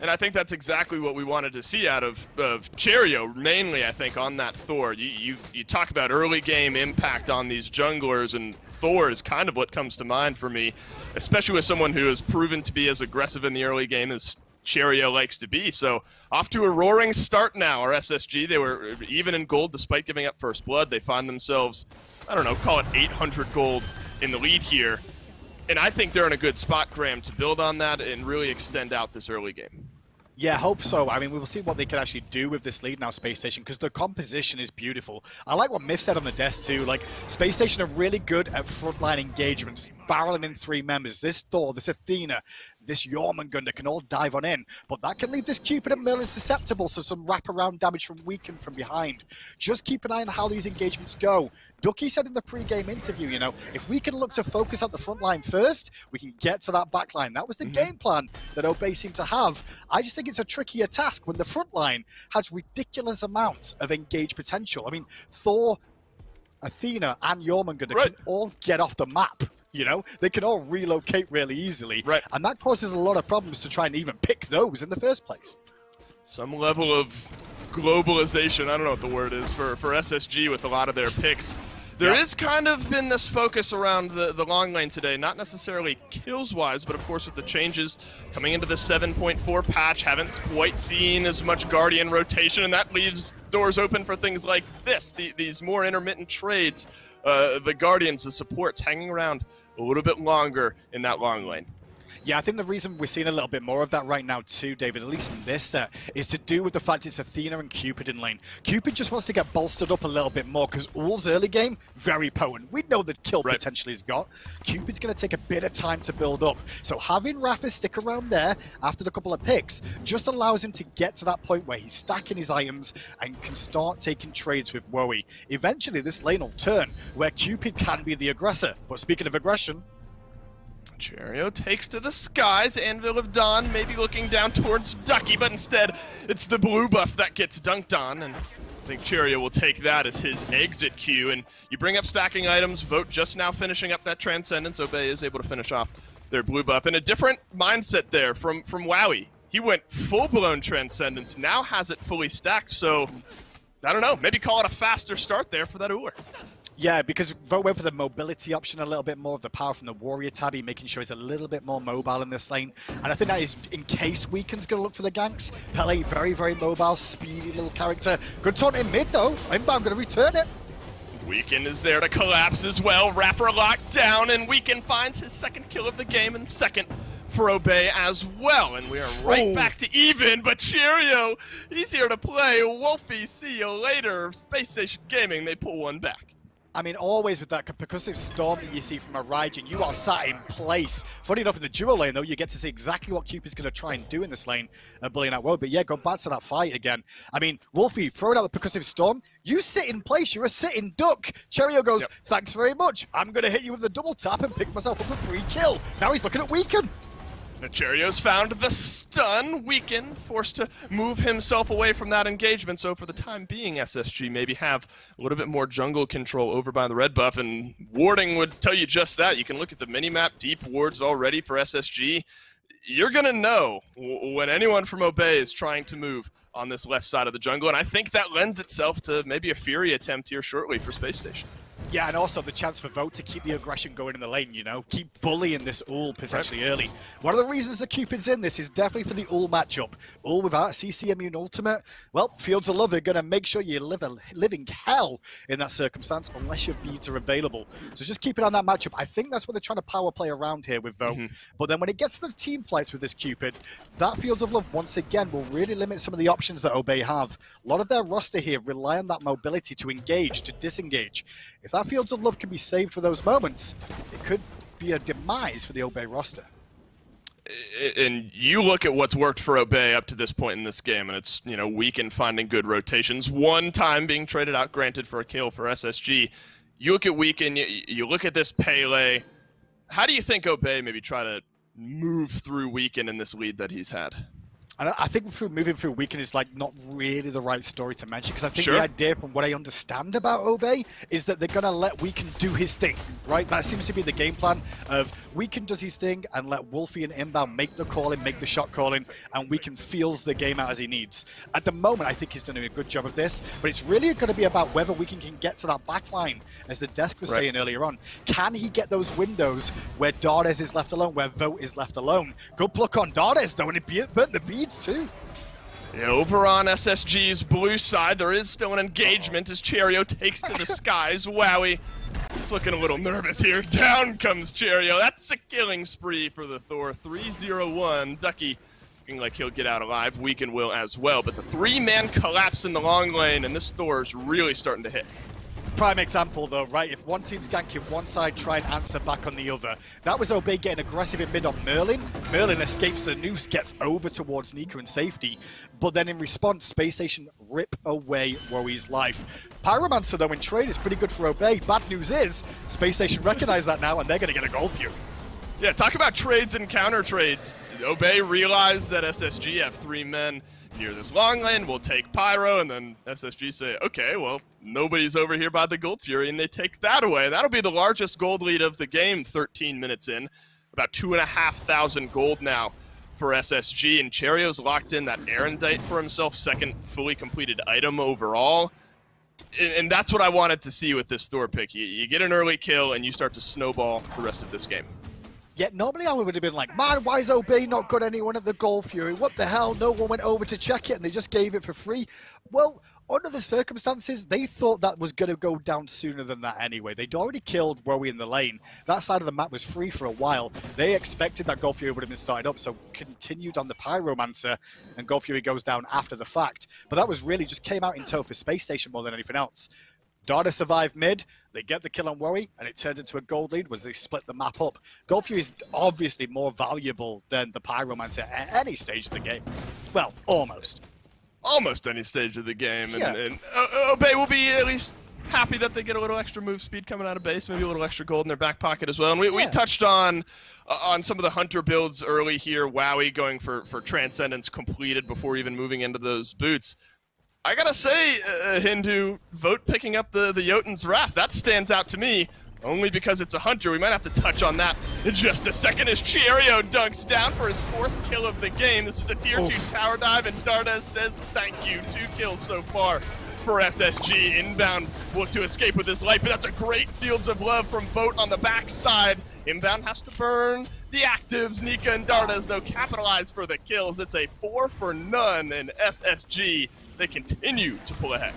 And I think that's exactly what we wanted to see out of, of Cherryo, mainly, I think, on that Thor. You, you, you talk about early game impact on these junglers, and Thor is kind of what comes to mind for me, especially with someone who has proven to be as aggressive in the early game as Cherryo likes to be. So off to a roaring start now. Our SSG, they were even in gold despite giving up first blood. They find themselves, I don't know, call it 800 gold in the lead here. And I think they're in a good spot, Graham, to build on that and really extend out this early game. Yeah, hope so. I mean, we will see what they can actually do with this lead now, Spacestation, because the composition is beautiful. I like what Miff said on the desk, too. Like, Spacestation are really good at frontline engagements, barreling in three members. This Thor, this Athena, this Jormungandr can all dive on in, but that can leave this Cupid and Merlin susceptible to some wraparound damage from Weaken from behind. Just keep an eye on how these engagements go. Ducky said in the pre-game interview, you know, if we can look to focus at the front line first, we can get to that back line. That was the mm -hmm. game plan that Obey seemed to have. I just think it's a trickier task when the front line has ridiculous amounts of engaged potential. I mean, Thor, Athena, and Jormungandr right. can all get off the map. You know, they can all relocate really easily. Right. And that causes a lot of problems to try and even pick those in the first place. Some level of globalization, I don't know what the word is, for, for SSG with a lot of their picks. There yeah. is kind of been this focus around the, the long lane today, not necessarily kills wise, but of course with the changes coming into the 7.4 patch, haven't quite seen as much Guardian rotation, and that leaves doors open for things like this, the, these more intermittent trades. Uh, the Guardians, the supports hanging around a little bit longer in that long lane. Yeah, I think the reason we're seeing a little bit more of that right now too, David, at least in this set, is to do with the fact it's Athena and Cupid in lane. Cupid just wants to get bolstered up a little bit more because Ul's early game, very potent. We know that kill right. potential he's got. Cupid's going to take a bit of time to build up. So having Raffer stick around there after the couple of picks just allows him to get to that point where he's stacking his items and can start taking trades with Wowy. Eventually, this lane will turn where Cupid can be the aggressor. But speaking of aggression, Cherryo takes to the skies. Anvil of Dawn maybe looking down towards Ducky, but instead it's the blue buff that gets dunked on. And I think Cherryo will take that as his exit cue. And you bring up stacking items. Vote just now finishing up that Transcendence. Obey is able to finish off their blue buff. And a different mindset there from, from Wowy. He went full-blown Transcendence, now has it fully stacked. So, I don't know, maybe call it a faster start there for that Ullr. Yeah, because Vote went for the mobility option a little bit more of the power from the Warrior Tabi, making sure he's a little bit more mobile in this lane. And I think that is in case Weaken's going to look for the ganks. Pele, very, very mobile, speedy little character. Good taunt in mid, though. Inbowned going to return it. Weaken is there to collapse as well. Raffer locked down, and Weaken finds his second kill of the game and second for Obey as well. And we are right oh. back to even, but Cherryo, he's here to play. Wlfy, see you later. Spacestation Gaming, they pull one back. I mean, always with that percussive storm that you see from a Raijin, you are sat in place. Funny enough, in the dual lane, though, you get to see exactly what Cupid's going to try and do in this lane, uh, bullying out Woe. But yeah, go back to that fight again. I mean, Wlfy, throwing out the percussive storm, you sit in place. You're a sitting duck. Cherryo goes, yep. thanks very much. I'm going to hit you with the double tap and pick myself up a free kill. Now he's looking at Weaken. Nachario's found the stun. Weaken forced to move himself away from that engagement. So for the time being, SSG maybe have a little bit more jungle control over by the red buff. And warding would tell you just that. You can look at the minimap, deep wards already for SSG. You're going to know when anyone from Obey is trying to move on this left side of the jungle. And I think that lends itself to maybe a Fury attempt here shortly for Spacestation. Yeah, and also the chance for Vote to keep the aggression going in the lane, you know? Keep bullying this Ul potentially right. early. One of the reasons the Cupid's in this is definitely for the Ul matchup. Ul without CC Immune Ultimate, well, Fields of Love are going to make sure you live a living hell in that circumstance unless your beads are available. So just keep it on that matchup. I think that's what they're trying to power play around here with Vote. Mm -hmm. But then when it gets to the team fights with this Cupid, that Fields of Love, once again, will really limit some of the options that Obey have. A lot of their roster here rely on that mobility to engage, to disengage. If that Fields of Love can be saved for those moments, it could be a demise for the Obey roster. And you look at what's worked for Obey up to this point in this game, and it's you know Weaken finding good rotations. One time being traded out, granted for a kill for SSG. You look at Weaken, you, you look at this Pele. How do you think Obey maybe try to move through Weaken in this lead that he's had? And I think through moving through Weaken is like not really the right story to mention because I think Sure. the idea from what I understand about Obey is that they're gonna let Weaken do his thing, right? That seems to be the game plan of Weaken does his thing and let Wlfy and Inbowned make the calling, make the shot calling, and Weaken feels the game out as he needs. At the moment, I think he's doing a good job of this, but it's really going to be about whether Weaken can get to that back line, as the desk was Right. saying earlier on. Can he get those windows where Dardez is left alone, where Vote is left alone? Good pluck on Dardez though, and it be- burnt the beads too. Yeah, over on SSG's blue side, there is still an engagement as Cherryo takes to the skies. Wowy, he's looking a little nervous here. Down comes Cherryo. That's a killing spree for the Thor. 3-0-1. Ducky looking like he'll get out alive. Weaken will as well. But the three-man collapse in the long lane, and this Thor is really starting to hit. Prime example though, right? If one team's ganking one side, try and answer back on the other. That was Obey getting aggressive in mid on Merlin. Merlin escapes the noose, gets over towards Nika in safety, but then in response, Spacestation rip away Wowy's life. Pyromancer though in trade is pretty good for Obey. Bad news is, Spacestation recognize that now and they're gonna get a Gold Fury. Yeah, talk about trades and counter trades. Obey realized that SSG have three men near this long lane. We'll take Pyro, and then SSG say, okay, well, nobody's over here by the Gold Fury, and they take that away. That'll be the largest gold lead of the game 13 minutes in. About two and a half thousand gold now for SSG, and Cherryo's locked in that Arondight for himself, second fully completed item overall. And, that's what I wanted to see with this Thor pick. You get an early kill, and you start to snowball the rest of this game. Yet normally I would have been like, man, why is OB not got anyone at the Gold Fury? What the hell? No one went over to check it and they just gave it for free. Well, under the circumstances, they thought that was going to go down sooner than that anyway. They'd already killed Wowy in the lane. That side of the map was free for a while. They expected that Gold Fury would have been started up, so continued on the Pyromancer, and Gold Fury goes down after the fact. But that was really just came out in tow for Spacestation more than anything else. Dada survive mid, they get the kill on Worry, and it turns into a gold lead as they split the map up. Gold Fury is obviously more valuable than the Pyromancer at any stage of the game. Well, almost. almost any stage of the game. And, Yeah. and uh, Obey will be at least happy that they get a little extra move speed coming out of base, maybe a little extra gold in their back pocket as well. And we, we touched on uh, on some of the hunter builds early here. Wowie going for for transcendence completed before even moving into those boots. I gotta say, uh, Hindu vote picking up the the Jotunn's wrath. That stands out to me. Only because it's a hunter. We might have to touch on that in just a second as Cherryo dunks down for his fourth kill of the game. This is a tier 2 tower dive, and Dardez says thank you. Two kills so far for SSG. Inbowned will look to escape with his life, but that's a great Fields of Love from Vote on the backside. Inbowned has to burn the actives. Nika and Dardez, though, capitalize for the kills. It's a four for none, and SSG, they continue to pull ahead.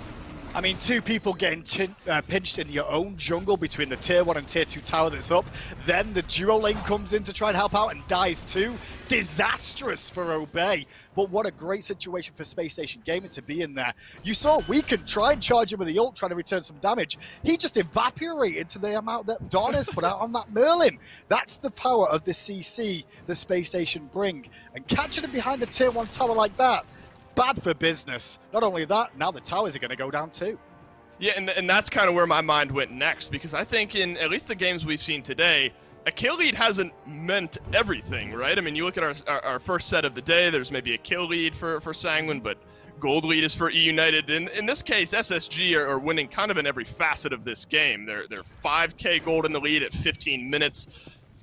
I mean, two people getting chin, uh, pinched in your own jungle between the tier one and tier two tower that's up. Then the duo lane comes in to try and help out and dies too. Disastrous for Obey. But what a great situation for Spacestation Gaming to be in there. You saw we could try and charge him with the ult, trying to return some damage. He just evaporated to the amount that Dardez put out on that Merlin. That's the power of the CC the Spacestation bring. And catching him behind a tier one tower like that, bad for business. Not only that, now the towers are going to go down too. Yeah, and, and that's kind of where my mind went next because I think in at least the games we've seen today, a kill lead hasn't meant everything, right? I mean, you look at our, our, our first set of the day, there's maybe a kill lead for, for Sanguine, but gold lead is for E United. In, in this case, SSG are, are winning kind of in every facet of this game. They're, they're 5k gold in the lead at 15 minutes.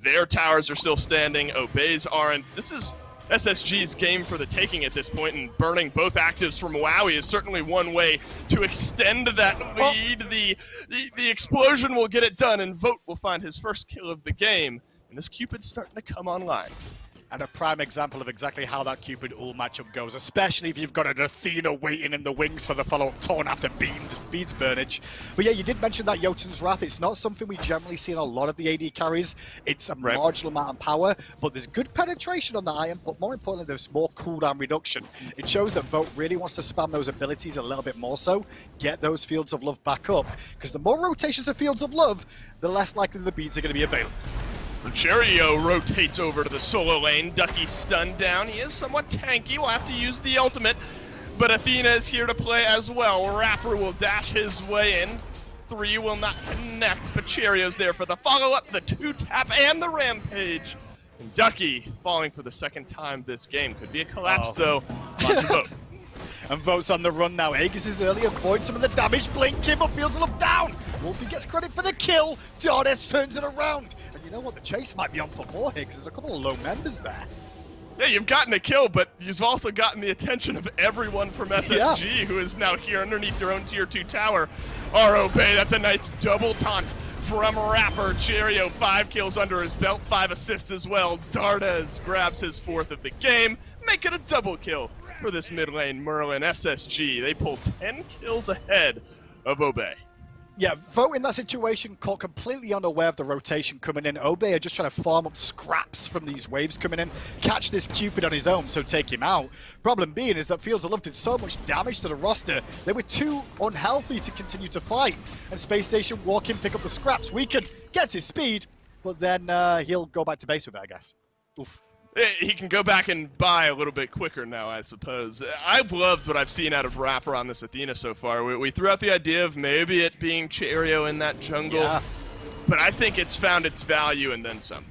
Their towers are still standing, Obeys aren't. This is SSG's game for the taking at this point, and burning both actives from Wowy is certainly one way to extend that lead. The, the the explosion will get it done, and Vote will find his first kill of the game. And this Cupid's starting to come online. And a prime example of exactly how that Cupid Ul matchup goes, especially if you've got an Athena waiting in the wings for the follow-up torn after beams, beads burnage. But yeah, you did mention that Jotunn's Wrath. It's not something we generally see in a lot of the AD carries. It's a Right. marginal amount of power, but there's good penetration on the item, but more importantly, there's more cooldown reduction. It shows that Vote really wants to spam those abilities a little bit more so, get those Fields of Love back up, because the more rotations of Fields of Love, the less likely the beads are going to be available. Cherryo rotates over to the solo lane. Ducky stunned down. He is somewhat tanky. We'll have to use the ultimate. But Athena is here to play as well. Raffer will dash his way in. Three will not connect, but Cherryo's there for the follow-up, the two-tap, and the rampage. And Ducky falling for the second time this game. Could be a collapse, Oh. though. Lots of vote. And Vote's on the run now. Aegis is early, avoids some of the damage. Blink him, but feels enough down. Wlfy gets credit for the kill. Dardez turns it around. You know what? The chase might be on for more here because there's a couple of low members there. Yeah, you've gotten a kill, but you've also gotten the attention of everyone from SSG, who is now here underneath their own tier 2 tower. RO Bay, that's a nice double taunt from Raffer. Cherryo, five kills under his belt, five assists as well. Dardez grabs his fourth of the game, make it a double kill for this mid lane Merlin SSG. They pull 10 kills ahead of Obey. Yeah, Vote in that situation caught completely unaware of the rotation coming in. Obey are just trying to farm up scraps from these waves coming in, catch this Cupid on his own, so take him out. Problem being is that Fields of Love did so much damage to the roster, they were too unhealthy to continue to fight. And Spacestation walk in, pick up the scraps, weaken, gets his speed, but then uh, he'll go back to base with it, I guess. Oof. Eh, He can go back and buy a little bit quicker now, I suppose. I've loved what I've seen out of Raffer on this Athena so far. We, we threw out the idea of maybe it being Cherryo in that jungle, Yeah. but I think it's found its value and then some.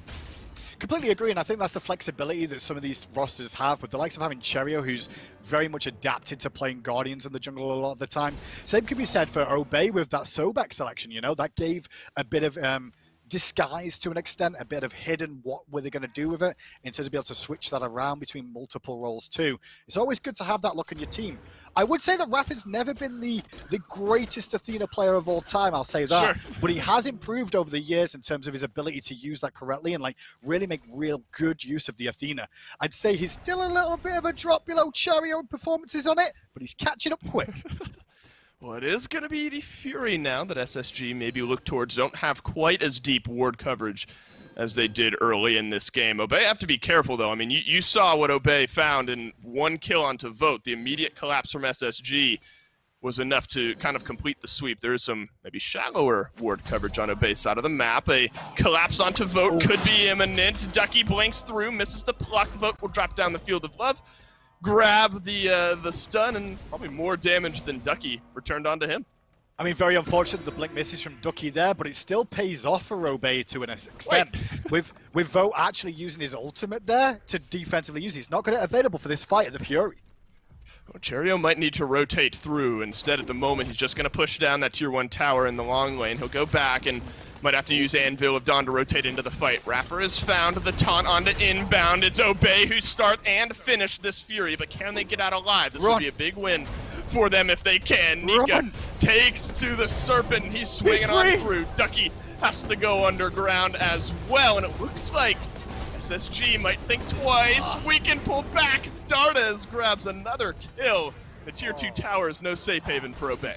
Completely agree, and I think that's the flexibility that some of these rosters have, with the likes of having Cherryo, who's very much adapted to playing Guardians in the jungle a lot of the time. Same can be said for Obey with that Sobek selection, you know, that gave a bit of um, disguise to an extent, a bit of hidden what were they going to do with it, in terms of being able to switch that around between multiple roles too. It's always good to have that look in your team. I would say that Raph has never been the, the greatest Athena player of all time, I'll say that. Sure. But he has improved over the years in terms of his ability to use that correctly and like really make real good use of the Athena. I'd say he's still a little bit of a drop below Cherryo in performances on it, but he's catching up quick. It is going to be the Fury now that SSG maybe look towards don't have quite as deep ward coverage as they did early in this game. Obey have to be careful, though. I mean, you, you saw what Obey found in one kill onto Vote. The immediate collapse from SSG was enough to kind of complete the sweep. There is some maybe shallower ward coverage on Obey's side of the map. A collapse onto Vote could be imminent. Ducky blinks through, misses the pluck. Vote will drop down the field of love grab the uh, the stun and probably more damage than Ducky returned onto him. I mean, very unfortunate the blink misses from Ducky there, but it still pays off for Obey to an extent. with with Vote actually using his ultimate there to defensively use, it. he's not going to available for this fight at the Fury. Well, Cherryo might need to rotate through. Instead, at the moment, he's just going to push down that tier 1 tower in the long lane. He'll go back and might have to use Anvil of Dawn to rotate into the fight. Raffer has found the taunt onto Inbowned. It's Obey who start and finish this Fury, but can they get out alive? This Run. would be a big win for them if they can. Nika Run. takes to the Serpent. He's swinging on through. Ducky has to go underground as well, and it looks like SSG might think twice. We can pull back. Dardez grabs another kill. The tier 2 tower is no safe haven for Obey.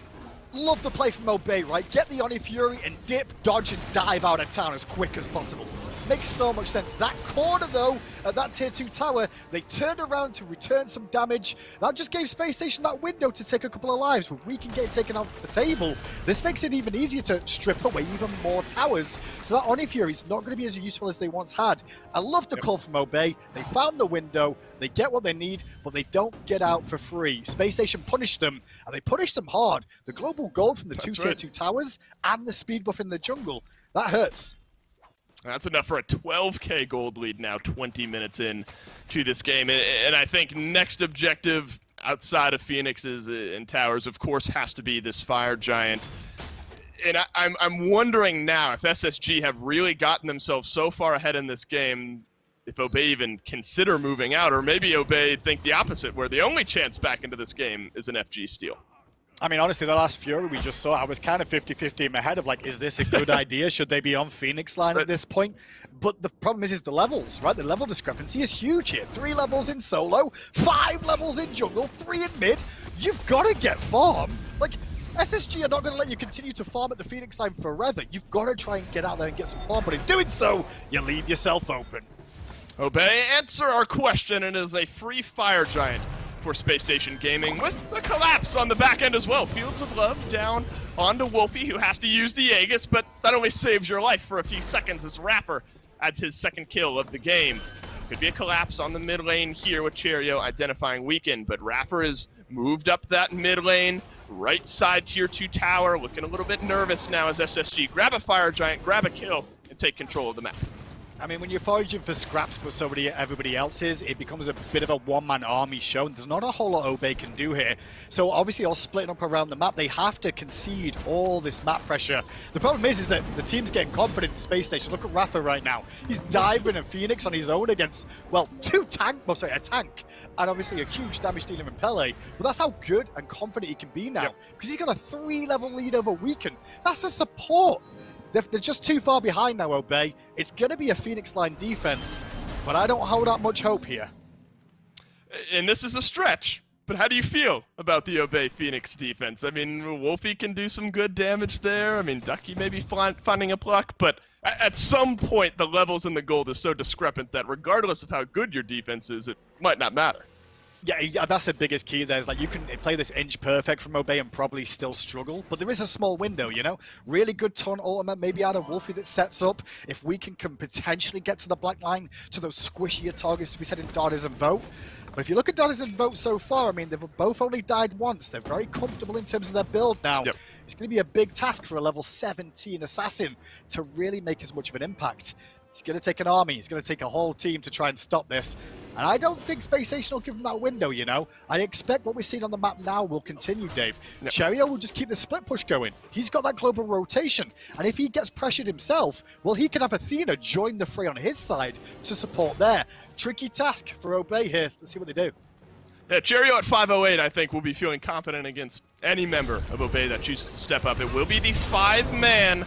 Love the play from Obey, right? Get the Oni Fury and dip, dodge, and dive out of town as quick as possible. Makes so much sense. That corner, though, at that tier 2 tower, they turned around to return some damage. That just gave Spacestation that window to take a couple of lives. With we can get it taken off the table, this makes it even easier to strip away even more towers. So that Oni Fury is not going to be as useful as they once had. I love the call from Obey. They found the window, they get what they need, but they don't get out for free. Spacestation punished them, and they punished them hard. The global gold from the two That's tier 2 towers and the speed buff in the jungle. That hurts. That's enough for a 12k gold lead now, 20 minutes in to this game. And- I think next objective outside of Phoenix's uh, and Towers, of course, has to be this Fire Giant. And I, I'm, I'm wondering now if SSG have really gotten themselves so far ahead in this game, if Obey even consider moving out, or maybe Obey think the opposite, where the only chance back into this game is an FG steal. I mean, honestly, the last Fury we just saw, I was kind of 50-50 in my head of like, is this a good idea? Should they be on Phoenix line at this point? But the problem is, is the levels, right? The level discrepancy is huge here. Three levels in solo, five levels in jungle, three in mid. You've got to get farm. Like, SSG are not going to let you continue to farm at the Phoenix line forever. You've got to try and get out there and get some farm, but in doing so, you leave yourself open. Obey, answer our question, and it is a free fire giant for Spacestation Gaming with a collapse on the back end as well. Fields of Love down onto Wlfy, who has to use the Aegis, but that only saves your life for a few seconds as Raffer adds his second kill of the game. Could be a collapse on the mid lane here with Cherryo identifying Weaken, but Raffer is moved up that mid lane, right side tier 2 tower, looking a little bit nervous now as SSG grab a Fire Giant, grab a kill, and take control of the map. I mean, when you're foraging for scraps for somebody, everybody else's, it becomes a bit of a one-man army show. And there's not a whole lot Obey can do here. So obviously, all splitting up around the map, they have to concede all this map pressure. The problem is, is that the team's getting confident in Spacestation. Look at Raffer right now. He's diving a Phoenix on his own against, well, two tank, well, sorry, a tank, and obviously a huge damage dealer in Pele. But that's how good and confident he can be now. Because he's got a three-level lead over Weaken. That's a support. They're, they're just too far behind now, Obey. It's going to be a Phoenix line defense, but I don't hold out much hope here. And this is a stretch, but how do you feel about the Obey Phoenix defense? I mean, Wlfy can do some good damage there. I mean, Ducky maybe find, finding a block, but at some point, the levels in the gold is so discrepant that regardless of how good your defense is, it might not matter. Yeah, yeah, that's the biggest key there. Is like you can play this inch perfect from Obey and probably still struggle, but there is a small window, you know? Really good turn ultimate, maybe out of Wlfy that sets up. If we can, can potentially get to the black line, to those squishier targets we said in Dardez and Vote. But if you look at Dardez and Vote so far, I mean, they've both only died once. They're very comfortable in terms of their build now. Yep. It's going to be a big task for a level 17 assassin to really make as much of an impact. It's going to take an army. It's going to take a whole team to try and stop this. And I don't think Spacestation will give them that window, you know. I expect what we're seeing on the map now will continue, Dave. Yep. Cherryo will just keep the split push going. He's got that global rotation. And if he gets pressured himself, well, he can have Athena join the fray on his side to support there. Tricky task for Obey here. Let's see what they do. Yeah, Cherryo at 508, I think, will be feeling confident against any member of Obey that chooses to step up. It will be the five-man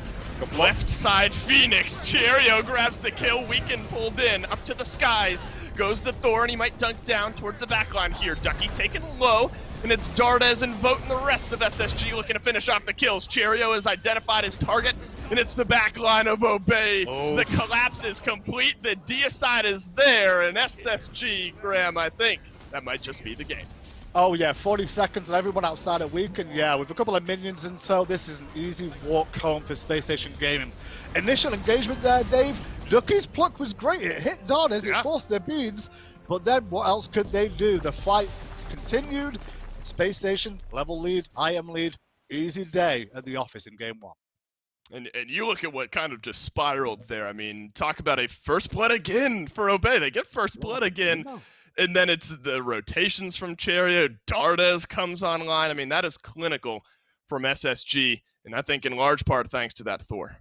left side Phoenix. Cherryo grabs the kill. Weaken pulled in, up to the skies. Goes the Thor, and he might dunk down towards the backline here. Ducky taken low, and it's Dardez and Vote and the rest of SSG looking to finish off the kills. Cherryo has identified his target, and it's the backline of Obey. Oh. The collapse is complete. The deicide is there, and SSG, Graham, I think that might just be the game. Oh yeah, 40 seconds and everyone outside of Weaken. Yeah, with a couple of minions and so, this is an easy walk home for Spacestation Gaming. Initial engagement there, Dave. Ducky's pluck was great. It hit Dardez, Yeah. it forced their beads. But then what else could they do? The fight continued. Spacestation, level lead, I am lead. Easy day at the office in game one. And, and you look at what kind of just spiraled there. I mean, talk about a first blood again for Obey. They get first blood again. And then it's the rotations from Cherryo. Dardez comes online. I mean, that is clinical from SSG. And I think in large part thanks to that Thor.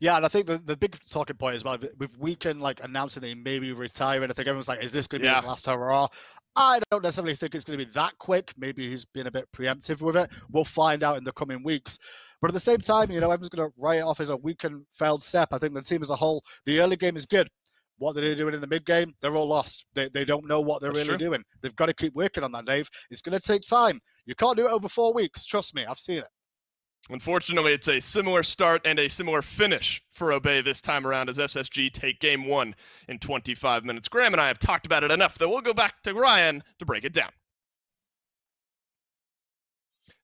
Yeah, and I think the, the big talking point as well with Weaken like announcing that he may be retiring. I think everyone's like, is this going to be his Yeah. last hurrah? I don't necessarily think it's going to be that quick. Maybe he's been a bit preemptive with it. We'll find out in the coming weeks. But at the same time, you know, everyone's going to write it off as a weekend failed step. I think the team as a whole, the early game is good. What they're doing in the mid game, they're all lost. They, they don't know what they're That's really true. doing. They've got to keep working on that, Dave. It's going to take time. You can't do it over four weeks. Trust me, I've seen it. Unfortunately, it's a similar start and a similar finish for Obey this time around as SSG take game one in 25 minutes. Graham and I have talked about it enough that we'll go back to Ryan to break it down.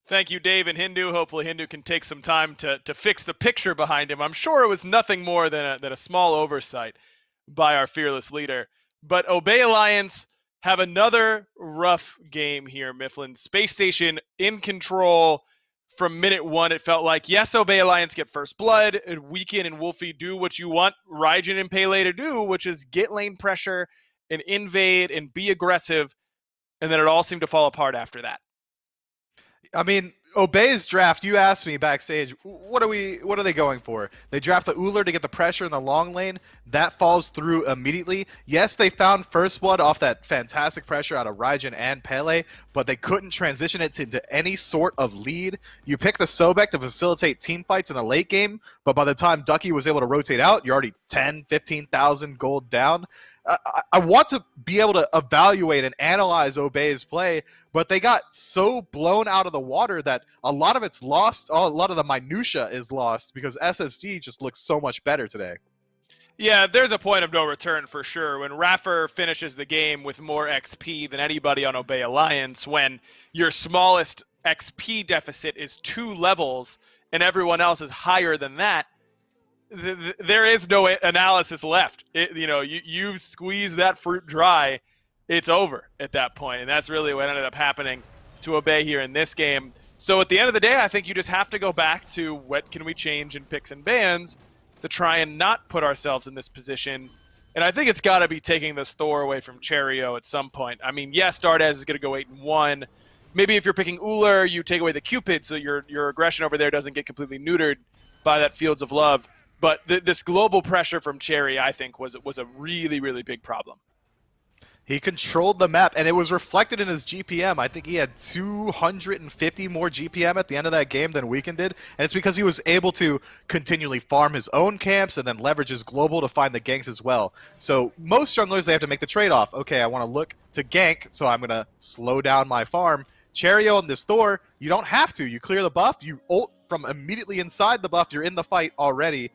Thank you, Dave and Hindu. Hopefully, Hindu can take some time to, to fix the picture behind him. I'm sure it was nothing more than a, than a small oversight by our fearless leader. But Obey Alliance have another rough game here, Mifflin. Spacestation in control from minute one. It felt like, yes, Obey Alliance get first blood. and Weaken and Wlfy do what you want Raijin and Pele to do, which is get lane pressure and invade and be aggressive. And then it all seemed to fall apart after that. I mean, Obey's draft. You asked me backstage, what are we? What are they going for? They draft the Ullr to get the pressure in the long lane. That falls through immediately. Yes, they found first blood off that fantastic pressure out of Raijin and Pele, but they couldn't transition it into any sort of lead. You pick the Sobek to facilitate team fights in the late game, but by the time Ducky was able to rotate out, you're already 10, 15,000 gold down. I, I want to be able to evaluate and analyze Obey's play, but they got so blown out of the water that a lot of it's lost. A lot of the minutia is lost because SSG just looks so much better today. Yeah, there's a point of no return for sure. When Raffer finishes the game with more XP than anybody on Obey Alliance, when your smallest XP deficit is two levels and everyone else is higher than that, th- th- there is no analysis left. It, you know, you you squeeze that fruit dry, it's over at that point, and that's really what ended up happening to Obey here in this game. So at the end of the day, I think you just have to go back to what can we change in picks and bans to try and not put ourselves in this position. And I think it's got to be taking this Thor away from Cherryo at some point. I mean, yes, Dardez is going to go eight and one. Maybe if you're picking Ullr, you take away the Cupid, so your your aggression over there doesn't get completely neutered by that Fields of Love. But th- this global pressure from Cherry, I think, was was a really really big problem. He controlled the map, and it was reflected in his GPM. I think he had 250 more GPM at the end of that game than Weaken did, and it's because he was able to continually farm his own camps and then leverage his global to find the ganks as well. So most junglers, they have to make the trade-off. Okay, I want to look to gank, so I'm going to slow down my farm. Cherryo and this Thor, you don't have to. You clear the buff, you ult from immediately inside the buff, you're in the fight already.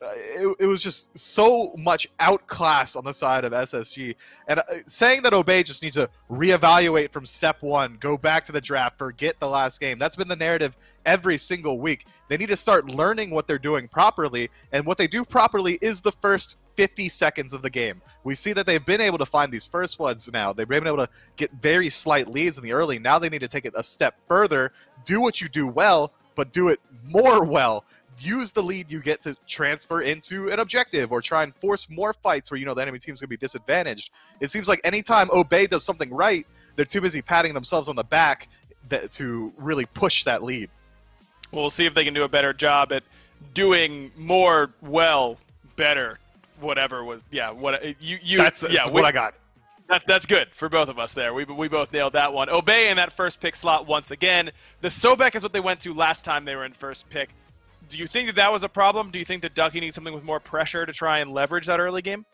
Uh, it, it, was just so much outclassed on the side of SSG. And uh, saying that Obey just needs to reevaluate from step one, go back to the draft, forget the last game. That's been the narrative every single week. They need to start learning what they're doing properly. And what they do properly is the first 50 seconds of the game. We see that they've been able to find these first ones now. They've been able to get very slight leads in the early. Now they need to take it a step further, do what you do well, but do it more well use the lead you get to transfer into an objective or try and force more fights where you know the enemy team's going to be disadvantaged. It seems like anytime Obey does something right, they're too busy patting themselves on the back that, to really push that lead. We'll see if they can do a better job at doing more well, better, whatever was. Yeah, what uh, you you. That's, yeah, that's what I got. That, that's good for both of us there. We, we both nailed that one. Obey in that first pick slot once again. The Sobek is what they went to last time they were in first pick do you think that that was a problem? Do you think that Ducky needs something with more pressure to try and leverage that early game?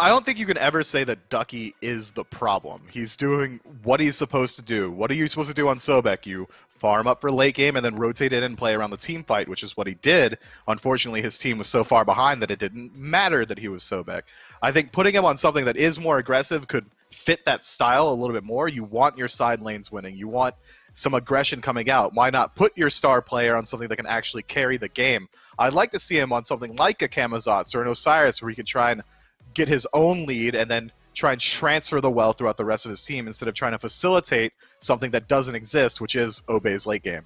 I don't think you can ever say that Ducky is the problem. He's doing what he's supposed to do. What are you supposed to do on Sobek? You farm up for late game and then rotate in and play around the team fight, which is what he did. Unfortunately, his team was so far behind that it didn't matter that he was Sobek. I think putting him on something that is more aggressive could fit that style a little bit more. You want your side lanes winning. You want some aggression coming out. Why not put your star player on something that can actually carry the game? I'd like to see him on something like a Camazotz or an Osiris where he can try and get his own lead and then try and transfer the well throughout the rest of his team instead of trying to facilitate something that doesn't exist, which is Obey's late game.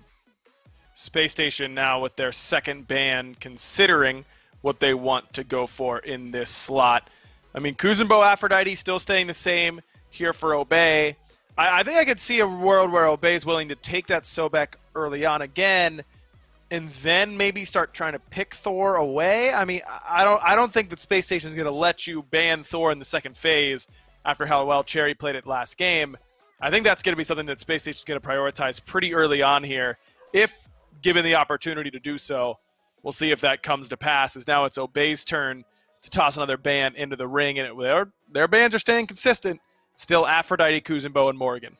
Spacestation now with their second ban, considering what they want to go for in this slot. I mean, Kuzenbo Aphrodite still staying the same here for Obey. I, I think I could see a world where Obey is willing to take that Sobek early on again, and then maybe start trying to pick Thor away. I mean, I don't I don't think that Spacestation is going to let you ban Thor in the second phase after how well Cherry played it last game. I think that's going to be something that Spacestation is going to prioritize pretty early on here, if given the opportunity to do so. We'll see if that comes to pass. As now it's Obey's turn to toss another ban into the ring, and it, their their bans are staying consistent. Still Aphrodite, Kuzenbo, and Morgan.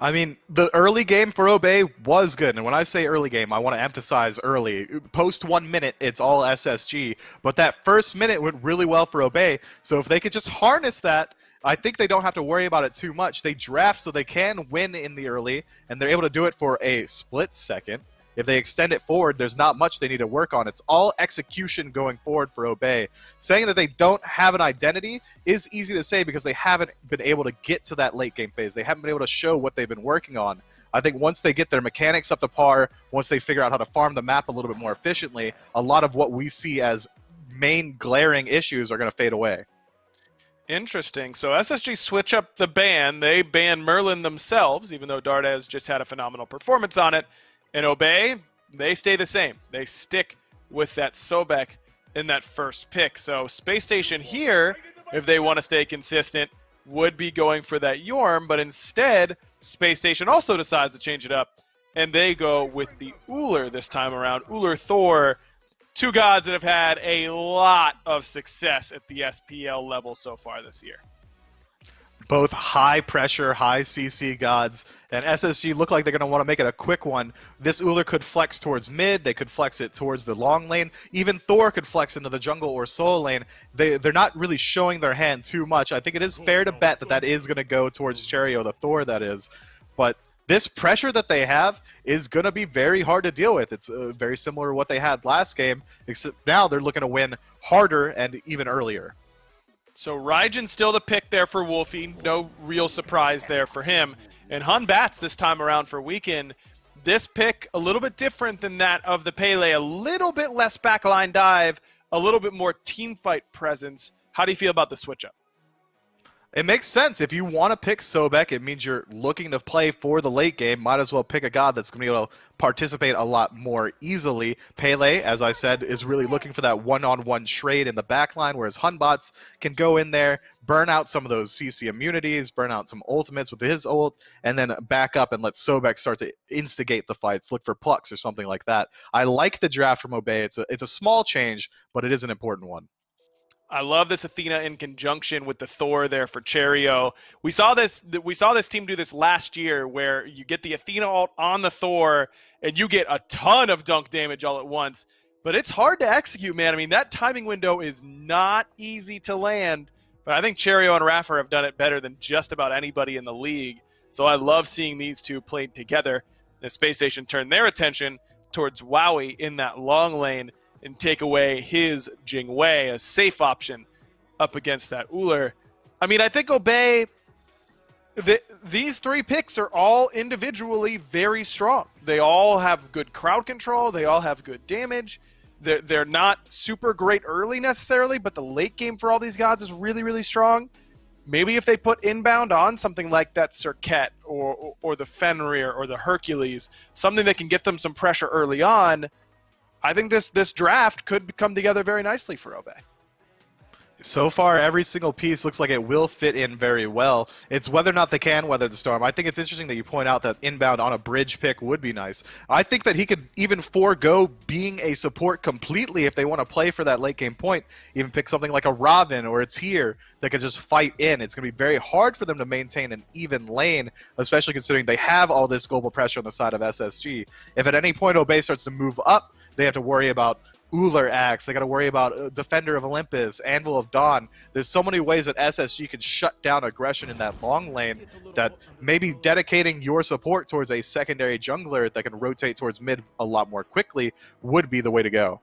I mean, the early game for Obey was good. And when I say early game, I want to emphasize early. Post one minute, it's all SSG. But that first minute went really well for Obey. So if they could just harness that, I think they don't have to worry about it too much. They draft so they can win in the early, and they're able to do it for a split second. If they extend it forward, there's not much they need to work on. It's all execution going forward for Obey. Saying that they don't have an identity is easy to say because they haven't been able to get to that late game phase. They haven't been able to show what they've been working on. I think once they get their mechanics up to par, once they figure out how to farm the map a little bit more efficiently, a lot of what we see as main glaring issues are going to fade away. Interesting. So SSG switch up the ban. They ban Merlin themselves, even though Dardez just had a phenomenal performance on it and Obey, they stay the same. They stick with that Sobek in that first pick. So Spacestation here, if they want to stay consistent, would be going for that Yorm, but instead, Spacestation also decides to change it up, and they go with the Ullr this time around. Ullr Thor, two gods that have had a lot of success at the SPL level so far this year both high pressure, high CC gods, and SSG look like they're going to want to make it a quick one. This Ullr could flex towards mid, they could flex it towards the long lane, even Thor could flex into the jungle or soul lane. They, they're not really showing their hand too much. I think it is fair to bet that that is going to go towards Cherryo, the Thor that is, but this pressure that they have is going to be very hard to deal with. It's uh, very similar to what they had last game, except now they're looking to win harder and even earlier. So Raijin still the pick there for Wlfy. No real surprise there for him. And Hun Batz this time around for Weaken. This pick a little bit different than that of the Pele. A little bit less backline dive, a little bit more team fight presence. How do you feel about the switch up? It makes sense. If you want to pick Sobek, it means you're looking to play for the late game. Might as well pick a god that's going to be able to participate a lot more easily. Pele, as I said, is really looking for that one-on-one trade in the backline, whereas Hun Batz can go in there, burn out some of those CC immunities, burn out some ultimates with his ult, and then back up and let Sobek start to instigate the fights, look for plucks or something like that. I like the draft from Obey. It's a, it's a small change, but it is an important one. I love this Athena in conjunction with the Thor there for Cherryo. We saw this we saw this team do this last year where you get the Athena ult on the Thor and you get a ton of dunk damage all at once. But it's hard to execute, man. I mean, that timing window is not easy to land. But I think Cherryo and Raffer have done it better than just about anybody in the league. So I love seeing these two played together. The Spacestation turned their attention towards Wowy in that long lane and take away his Jing Wei, a safe option up against that Ullr. I mean, I think Obey, the, these three picks are all individually very strong. They all have good crowd control, they all have good damage. They're, they're not super great early necessarily, but the late game for all these gods is really, really strong. Maybe if they put Inbowned on something like that Serqet or, or, or the Fenrir or the Hercules, something that can get them some pressure early on, I think this this draft could come together very nicely for Obey. So far, every single piece looks like it will fit in very well. It's whether or not they can weather the storm. I think it's interesting that you point out that Inbowned on a bridge pick would be nice. I think that he could even forego being a support completely if they want to play for that late game point. Even pick something like a Robin or it's here that could just fight in. It's going to be very hard for them to maintain an even lane, especially considering they have all this global pressure on the side of SSG. If at any point Obey starts to move up, they have to worry about Ullr Axe. They got to worry about uh, Defender of Olympus, Anvil of Dawn. There's so many ways that SSG can shut down aggression in that long lane that maybe dedicating your support towards a secondary jungler that can rotate towards mid a lot more quickly would be the way to go.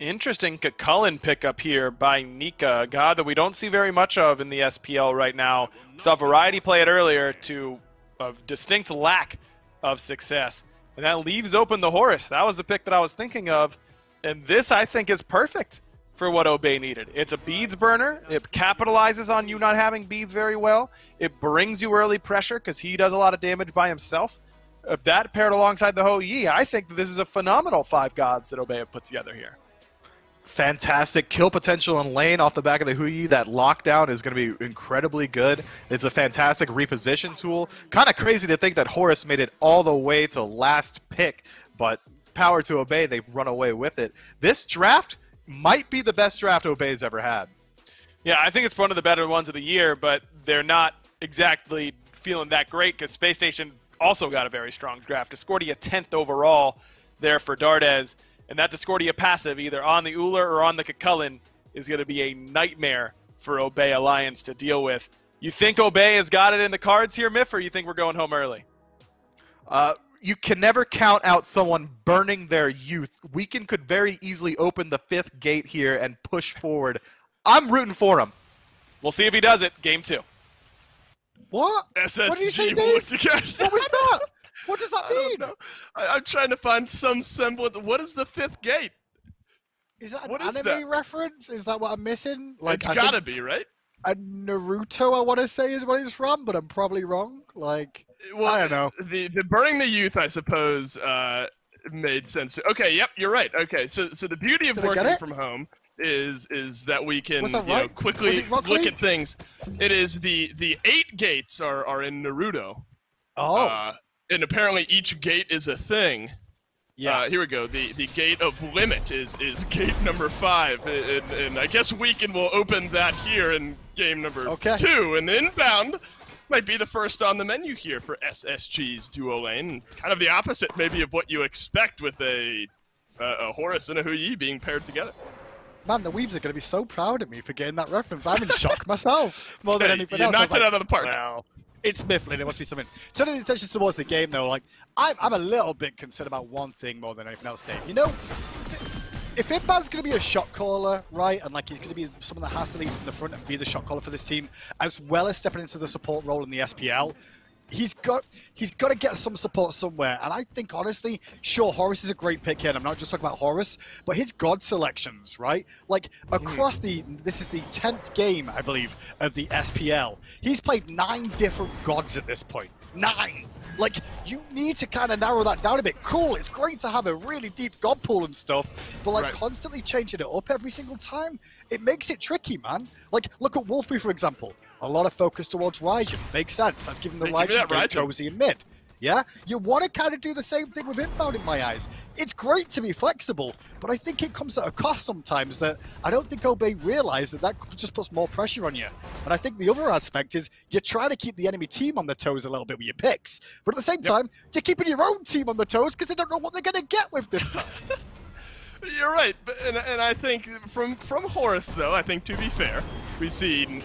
Interesting Cu Chulainn pickup here by Nika, a god that we don't see very much of in the SPL right now. Saw Variety play it earlier to a distinct lack of success. And that leaves open the Horus. That was the pick that I was thinking of. And this, I think, is perfect for what Obey needed. It's a beads burner. It capitalizes on you not having beads very well. It brings you early pressure because he does a lot of damage by himself. If that paired alongside the Hou Yi, I think this is a phenomenal five gods that Obey have put together here fantastic kill potential in lane off the back of the Hou Yi. That lockdown is going to be incredibly good. It's a fantastic reposition tool. Kind of crazy to think that Horus made it all the way to last pick, but power to Obey, they run away with it. This draft might be the best draft Obey's ever had. Yeah, I think it's one of the better ones of the year, but they're not exactly feeling that great because Spacestation also got a very strong draft. Discordia 10th overall there for Dardez. And that Discordia passive, either on the Ullr or on the Cu Chulainn, is going to be a nightmare for Obey Alliance to deal with. You think Obey has got it in the cards here, Miff, or you think we're going home early? Uh, you can never count out someone burning their youth. Weaken could very easily open the fifth gate here and push forward. I'm rooting for him. We'll see if he does it. Game two. What? SSG what did you say, Dave? What was that? What does that mean? I, am trying to find some semblance. What is the fifth gate? Is that an what anime that? reference? Is that what I'm missing? Like, it's I gotta be right. A Naruto, I want to say, is what it's from, but I'm probably wrong. Like, Well, I don't know. The the burning the youth, I suppose, uh, made sense. Okay, yep, you're right. Okay, so so the beauty of Did working from home is is that we can that you know, right? Was quickly look at things. It is the the eight gates are are in Naruto. Oh, Uh, and apparently each gate is a thing. yeah. Uh, here we go. The the gate of limit is is gate number five, and, and I guess Weaken will open that here in game number Okay. two. And Inbowned might be the first on the menu here for SSG's duo lane. Kind of the opposite, maybe, of what you expect with a uh, a Horus and a Hou Yi being paired together. Man, the Weaves are going to be so proud of me for getting that reference. I'm in shock myself more than Hey, you else. Was knocked it like, out of the park. Well, It's Mifflin. It must be something. Turning the attention towards the game, though, like I'm, I'm a little bit concerned about one thing more than anything else, Dave. You know, if Inbowned's going to be a shot caller, right, and like he's going to be someone that has to lead from the front and be the shot caller for this team, as well as stepping into the support role in the SPL, he's got he's got to get some support somewhere. And I think honestly, sure, Horus is a great pick here. And I'm not just talking about Horus, but his god selections, right? Like hmm. across the this is the tenth game, I believe, of the SPL. He's played nine different gods at this point. Nine. Like you need to kind of narrow that down a bit. Cool, it's great to have a really deep god pool and stuff, but like Right. constantly changing it up every single time, it makes it tricky, man. Like look at Wlfy for example. A lot of focus towards Raijin. Makes sense. That's giving the Hey, give Raijin Raijin. cozy and mid. Yeah, you want to kind of do the same thing with Inbowned in my eyes. It's great to be flexible, but I think it comes at a cost sometimes that I don't think Obey realised that that just puts more pressure on you. And I think the other aspect is you're trying to keep the enemy team on their toes a little bit with your picks, but at the same time you're keeping your own team on their toes because they don't know what they're going to get with this time. You're right, but, and, and I think from from Horus though, I think to be fair, we've seen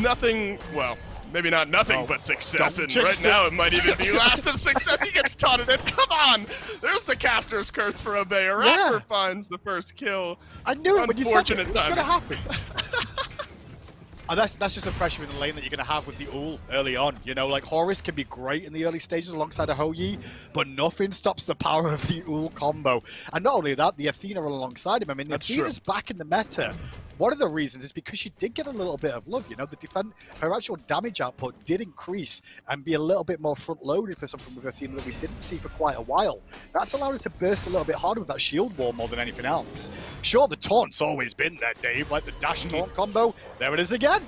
nothing. Well, maybe not nothing Oh, but success, and right now it might even be last of success. He gets taunted in. Come on, there's the caster's curse for Obey. Yeah. Raffer finds the first kill. I knew it when you said it. It's going to happen. And that's that's just the pressure in the lane that you're going to have with the Ullr early on. You know, like Horus can be great in the early stages alongside a Hou Yi, but nothing stops the power of the Ullr combo. And not only that, the Athena alongside him. I mean, the That's true. Athena's back in the meta. One of the reasons is because she did get a little bit of love. You know, the defend her actual damage output did increase and be a little bit more front loaded for something with her team that we didn't see for quite a while. That's allowed her to burst a little bit harder with that shield wall more than anything else. Sure, the taunt's always been there, Dave, like the dash mm-hmm. taunt combo. There it is again.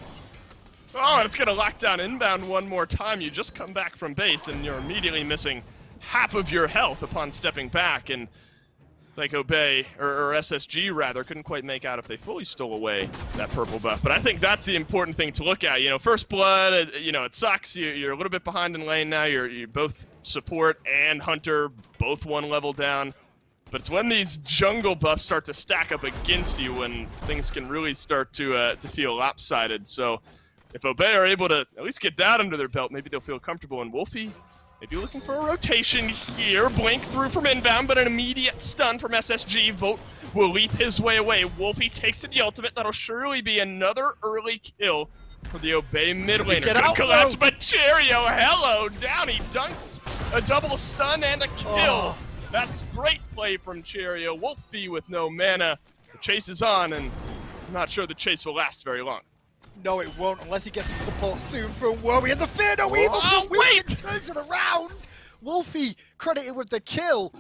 Oh, it's gonna lock down Inbowned one more time. You just come back from base, and you're immediately missing half of your health upon stepping back, and Psycho Bay, or, or SSG rather, couldn't quite make out if they fully stole away that purple buff. But I think that's the important thing to look at. You know, first blood, you know, it sucks. You, you're a little bit behind in lane now. You're, you're both support and hunter, both one level down. But it's when these jungle buffs start to stack up against you when things can really start to uh, to feel lopsided. So if Obey are able to at least get that under their belt, maybe they'll feel comfortable. And Wlfy, maybe looking for a rotation here. Blink through from Inbowned, but an immediate stun from SSG. Vote will leap his way away. Wlfy takes to the ultimate. That'll surely be another early kill for the Obey mid laner. Get out, collapse, but Cherryo, hello, down. He dunks a double stun and a kill. Oh. That's great play from Cherryo. Wlfy with no mana. The chase is on, and I'm not sure the chase will last very long. No, it won't unless he gets some support soon from Wormy and the Fear No Evil. Oh, but Wilson turns it around. Wlfy credited with the kill.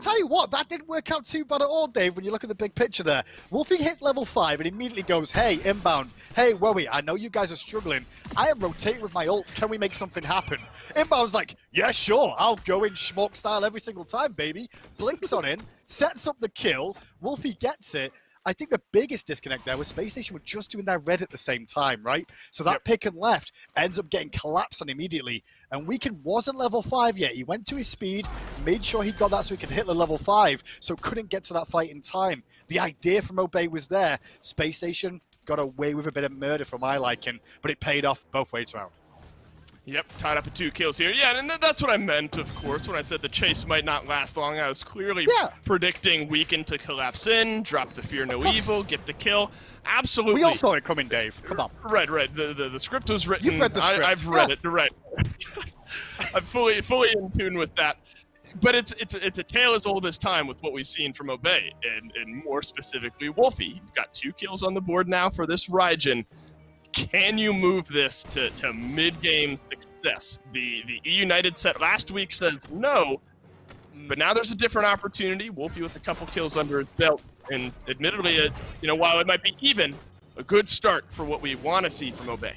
Tell you what, that didn't work out too bad at all, Dave, when you look at the big picture there. Wlfy hit level 5 and immediately goes, hey, Inbowned. Hey, Wowy, I know you guys are struggling. I am rotating with my ult. Can we make something happen? Inbowned's like, yeah, sure. I'll go in schmuck style every single time, baby. Blinks on in, sets up the kill. Wlfy gets it. I think the biggest disconnect there was Spacestation were just doing their red at the same time, right? So that Yep. pick and left ends up getting collapsed on immediately. And Weaken wasn't level 5 yet. He went to his speed, made sure he got that so he could hit the level 5, so couldn't get to that fight in time. The idea from Obey was there. Spacestation got away with a bit of murder for my liking, but it paid off both ways around. Yep, tied up at two kills here. Yeah, and th- that's what I meant, of course, when I said the chase might not last long. I was clearly Yeah. predicting Weaken to collapse in, drop the Fear No. Evil, get the kill. Absolutely. We all saw it coming, Dave. Come on. Right, right. The, the the script was written. You've read the script, I, have read yeah. it. Right. I'm fully fully in tune with that. But it's it's it's a tale as old as time with what we've seen from Obey, and and more specifically Wlfy. You've got two kills on the board now for this Raijin. Can you move this to, to mid game success? The the eUnited set last week says no, but now there's a different opportunity. Wlfy with a couple kills under its belt, and admittedly, a, you know, while it might be even, a good start for what we want to see from Obey.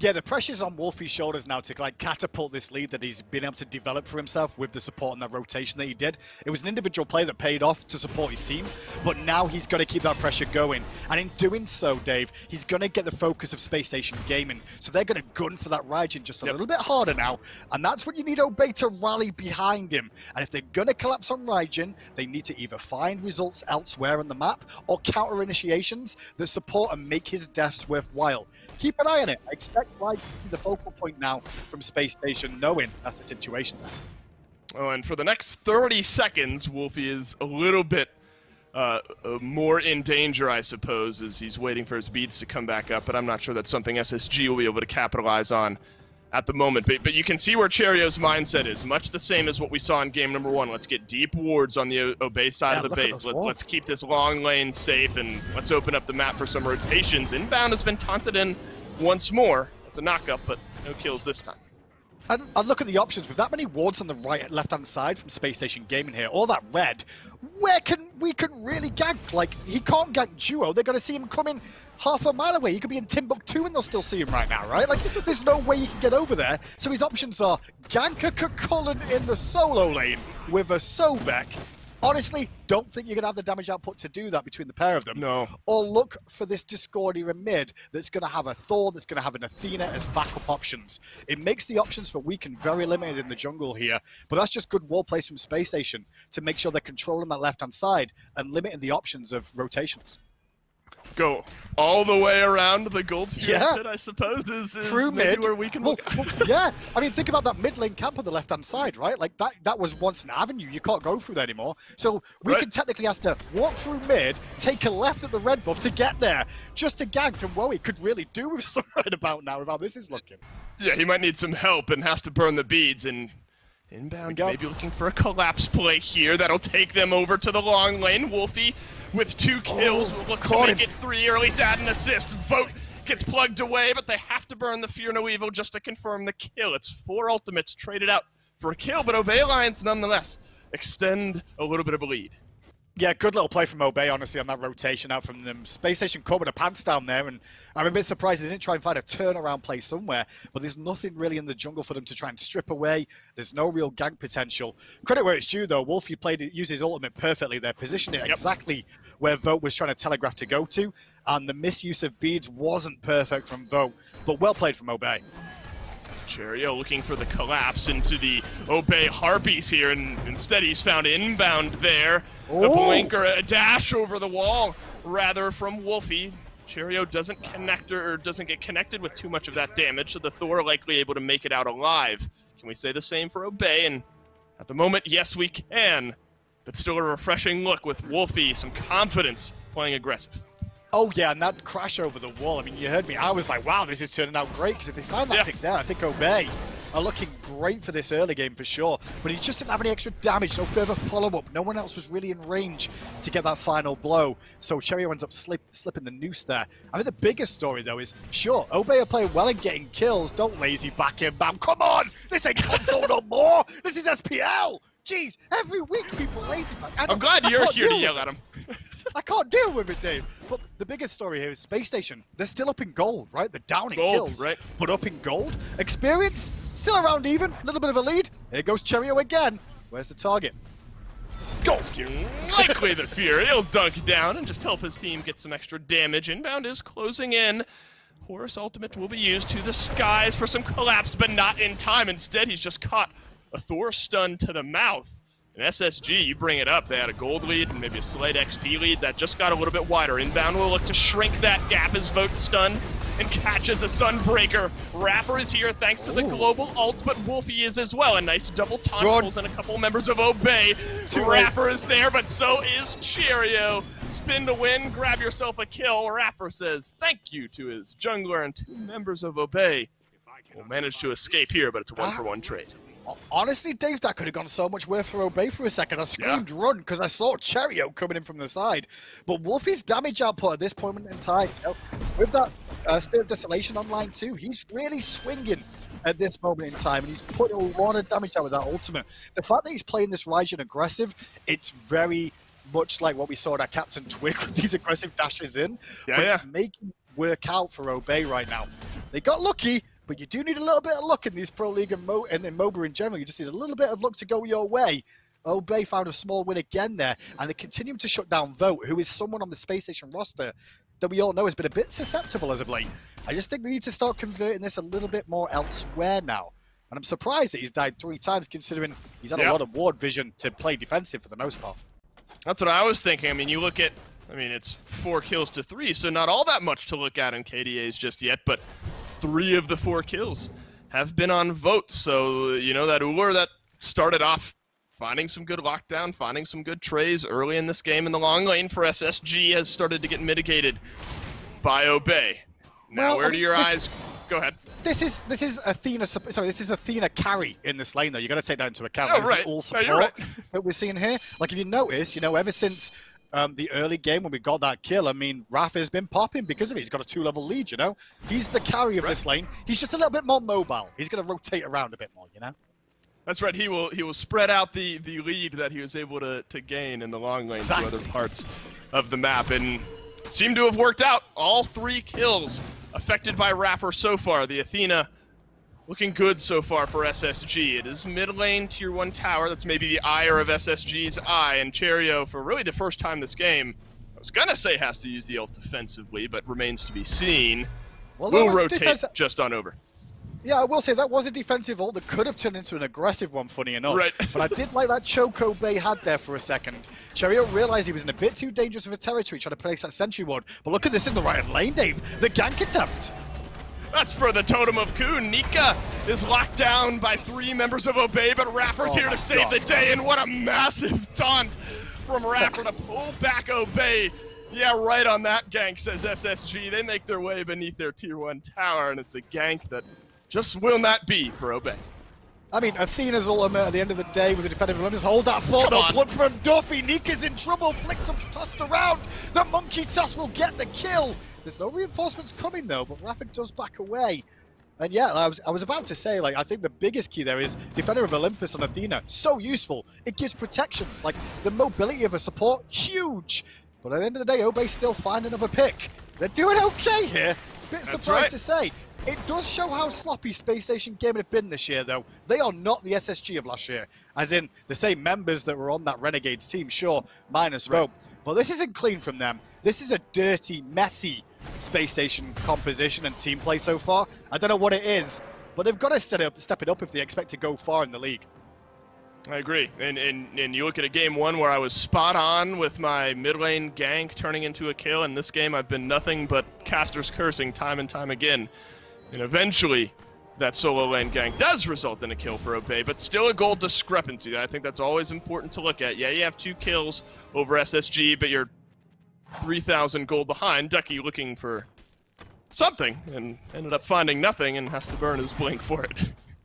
Yeah, the pressure's on Wlfy's shoulders now to like catapult this lead that he's been able to develop for himself with the support and that rotation that he did. It was an individual play that paid off to support his team, but now he's got to keep that pressure going. And in doing so, Dave, he's going to get the focus of Spacestation Gaming. So they're going to gun for that Raijin just a Yep. little bit harder now. And that's when you need Obey to rally behind him. And if they're going to collapse on Raijin, they need to either find results elsewhere on the map or counter initiations that support and make his deaths worthwhile. Keep an eye on it. I expect why the focal point now from Spacestation, knowing that's the situation there? Oh, and for the next 30 seconds, Wlfy is a little bit uh, uh, more in danger, I suppose, as he's waiting for his beads to come back up. But I'm not sure that's something SSG will be able to capitalize on at the moment. But, but you can see where Cherryo's mindset is, much the same as what we saw in game number one. Let's get deep wards on the o- Obey side Yeah, of the base. Let, let's keep this long lane safe, and let's open up the map for some rotations. Inbowned has been taunted in once more. That's a knockup, but no kills this time. And, and look at the options. With that many wards on the right and left hand side from Spacestation Gaming here, all that red, where can we can really gank? Like, he can't gank Duo. They're going to see him coming half a mile away. He could be in Timbuktu and they'll still see him right now, right? Like, there's no way you can get over there. So his options are gank a Cullen in the solo lane with a Sobek. Honestly, don't think you're going to have the damage output to do that between the pair of them No. or look for this Discordia in mid that's going to have a Thor, that's going to have an Athena as backup options. It makes the options for Weaken very limited in the jungle here, but that's just good wall plays from Spacestation to make sure they're controlling that left hand side and limiting the options of rotations. Go all the way around the gold Yeah. pit, I suppose, is, is Through mid, where we can well, look. well, yeah. I mean, think about that mid lane camp on the left hand side, right? Like that that was once an avenue. You can't go through there anymore. So we Right. technically has to walk through mid, take a left at the red buff to get there, just to gank. And he could really do with some right about now with how this is looking. Yeah, he might need some help and has to burn the beads and Inbowned maybe looking for a collapse play here that'll take them over to the long lane. Wlfy with two kills Oh, will look to make him. it three, or at least add an assist. Vote gets plugged away, but they have to burn the Fear No Evil just to confirm the kill. It's four ultimates traded out for a kill, but Obey Alliance nonetheless extend a little bit of a lead. Yeah, good little play from Obey, honestly, on that rotation out from them. Spacestation caught with the pants down there, and I'm a bit surprised they didn't try and find a turnaround play somewhere. But there's nothing really in the jungle for them to try and strip away. There's no real gank potential. Credit where it's due, though. Wlfy played it, used his ultimate perfectly there, positioned it Yep. exactly where Vote was trying to telegraph to go to, and the misuse of beads wasn't perfect from Vote, but well played from Obey. Cherryo looking for the collapse into the Obey Harpies here, and instead he's found Inbowned there. Oh. blink or a dash over the wall, rather from Wlfy. Cherryo doesn't connect or or doesn't get connected with too much of that damage, so the Thor likely able to make it out alive. Can we say the same for Obey? And at the moment, yes, we can. But still a refreshing look with Wlfy, some confidence, playing aggressive. Oh yeah, and that crash over the wall. I mean, you heard me. I was like, "Wow, this is turning out great." Because if they find that Yeah. pick there, I think Obey are looking great for this early game for sure. But he just didn't have any extra damage, no further follow up. No one else was really in range to get that final blow. So Cherryo ends up slip, slipping the noose there. I think the biggest story though is sure Obey are playing well and getting kills. Don't lazy back him, bam. Come on, this ain't console no more. This is SPL. Jeez, every week people lazy back. I'm glad you're here to yell at him. I can't deal with it, Dave. But the biggest story here is Spacestation. They're still up in gold, right? They're down in Gold, kills, right. but up in gold. Experience still around even. A little bit of a lead. Here goes Cherryo again. Where's the target? Gold. Likely the Fury. He'll dunk down and just help his team get some extra damage. Inbowned is closing in. Horus Ultimate will be used to the skies for some collapse, but not in time. Instead, he's just caught a Thor stun to the mouth. And SSG, you bring it up. They had a gold lead and maybe a slight XP lead that just got a little bit wider. Inbowned will look to shrink that gap as Vote stun and catches a Sunbreaker. Raffer is here thanks to the global ult, but Wlfy is as well. A nice double taunt and a couple members of Obey. Too late. Raffer is there, but so is Cherryo. Spin to win, grab yourself a kill. Raffer says thank you to his jungler and two members of Obey. Will manage to escape here, but it's a one for one trade. Honestly, Dave, that could have gone so much worse for Obey for a second. I screamed run because I saw Cherryo coming in from the side. But Wlfy's damage output at this point in time, you know, with that uh, State of Desolation online too, he's really swinging at this moment in time and he's putting a lot of damage out with that ultimate. The fact that he's playing this Raijin aggressive, it's very much like what we saw at our Captain Twig with these aggressive dashes in. Yeah, but yeah. it's making work out for Obey right now. They got lucky, but you do need a little bit of luck in these Pro League and, Mo- and in MOBA in general. You just need a little bit of luck to go your way. Obey found a small win again there, and they continue to shut down Vote, who is someone on the Spacestation roster that we all know has been a bit susceptible as of late. I just think they need to start converting this a little bit more elsewhere now. And I'm surprised that he's died three times, considering he's had Yeah. a lot of ward vision to play defensive for the most part. That's what I was thinking. I mean, you look at, I mean, it's four kills to three, so not all that much to look at in KDAs just yet, but three of the four kills have been on votes. So, you know, that Ullr that started off finding some good lockdown, finding some good trays early in this game in the long lane for SSG has started to get mitigated by Obey. Now, Well, I where do your this- eyes go ahead? This is this is Athena. Sorry, this is Athena carry in this lane though. You got to take that into account. Oh, this right. all support you're right. that we're seeing here. Like if you notice, you know, ever since um, the early game when we got that kill, I mean, Raph has been popping because of it. He's got a two-level lead. You know, he's the carry of this lane. He's just a little bit more mobile. He's going to rotate around a bit more. You know. That's right. He will he will spread out the, the lead that he was able to, to gain in the long lane Exactly. to other parts of the map, and seemed to have worked out. All three kills affected by Raffer so far. The Athena looking good so far for SSG. It is mid lane tier one tower. That's maybe the ire of SSG's eye, and Cherryo for really the first time this game. I was gonna say has to use the ult defensively, but remains to be seen. Well, Will rotate just on over. Yeah, I will say that was a defensive ult that could have turned into an aggressive one, funny enough. Right. but I did like that Choco Bay had there for a second. Cherryo realized he was in a bit too dangerous of a territory trying to place that sentry ward. But look at this in the right lane, Dave. The gank attempt. That's for the Totem of Kuhn. Nika is locked down by three members of Obey, but Raffer's Oh here to save the day, and what a massive taunt from Raffer to pull back Obey. Yeah, right on that gank, says SSG. They make their way beneath their tier 1 tower, and it's a gank that just will not be for Obey. I mean, Athena's ultimate at the end of the day with the defensive limits. Hold that though. on. Blood from Duffy. Nika's in trouble. Flicked him, tossed around. The monkey toss will get the kill. There's no reinforcements coming, though, but Rafa does back away. And yeah, I was I was about to say, like, I think the biggest key there is Defender of Olympus on Athena. So useful. It gives protections. Like, the mobility of a support, huge. But at the end of the day, Obey still find another pick. They're doing okay here. Bit That's surprised right. to say. It does show how sloppy Spacestation Gaming have been this year, though. They are not the SSG of last year. As in, the same members that were on that Renegades team, sure, minus Right. But this isn't clean from them. This is a dirty, messy Spacestation composition and team play so far. I don't know what it is, but they've got to step up, step it up if they expect to go far in the league. I agree. And, and and you look at a game one where I was spot on with my mid lane gank turning into a kill. In this game, I've been nothing but casters cursing time and time again. And eventually, that solo lane gank does result in a kill for Obey, but still a goal discrepancy. I think that's always important to look at. Yeah, you have two kills over SSG, but you're 3,000 gold behind. Ducky looking for something and ended up finding nothing and has to burn his blink for it.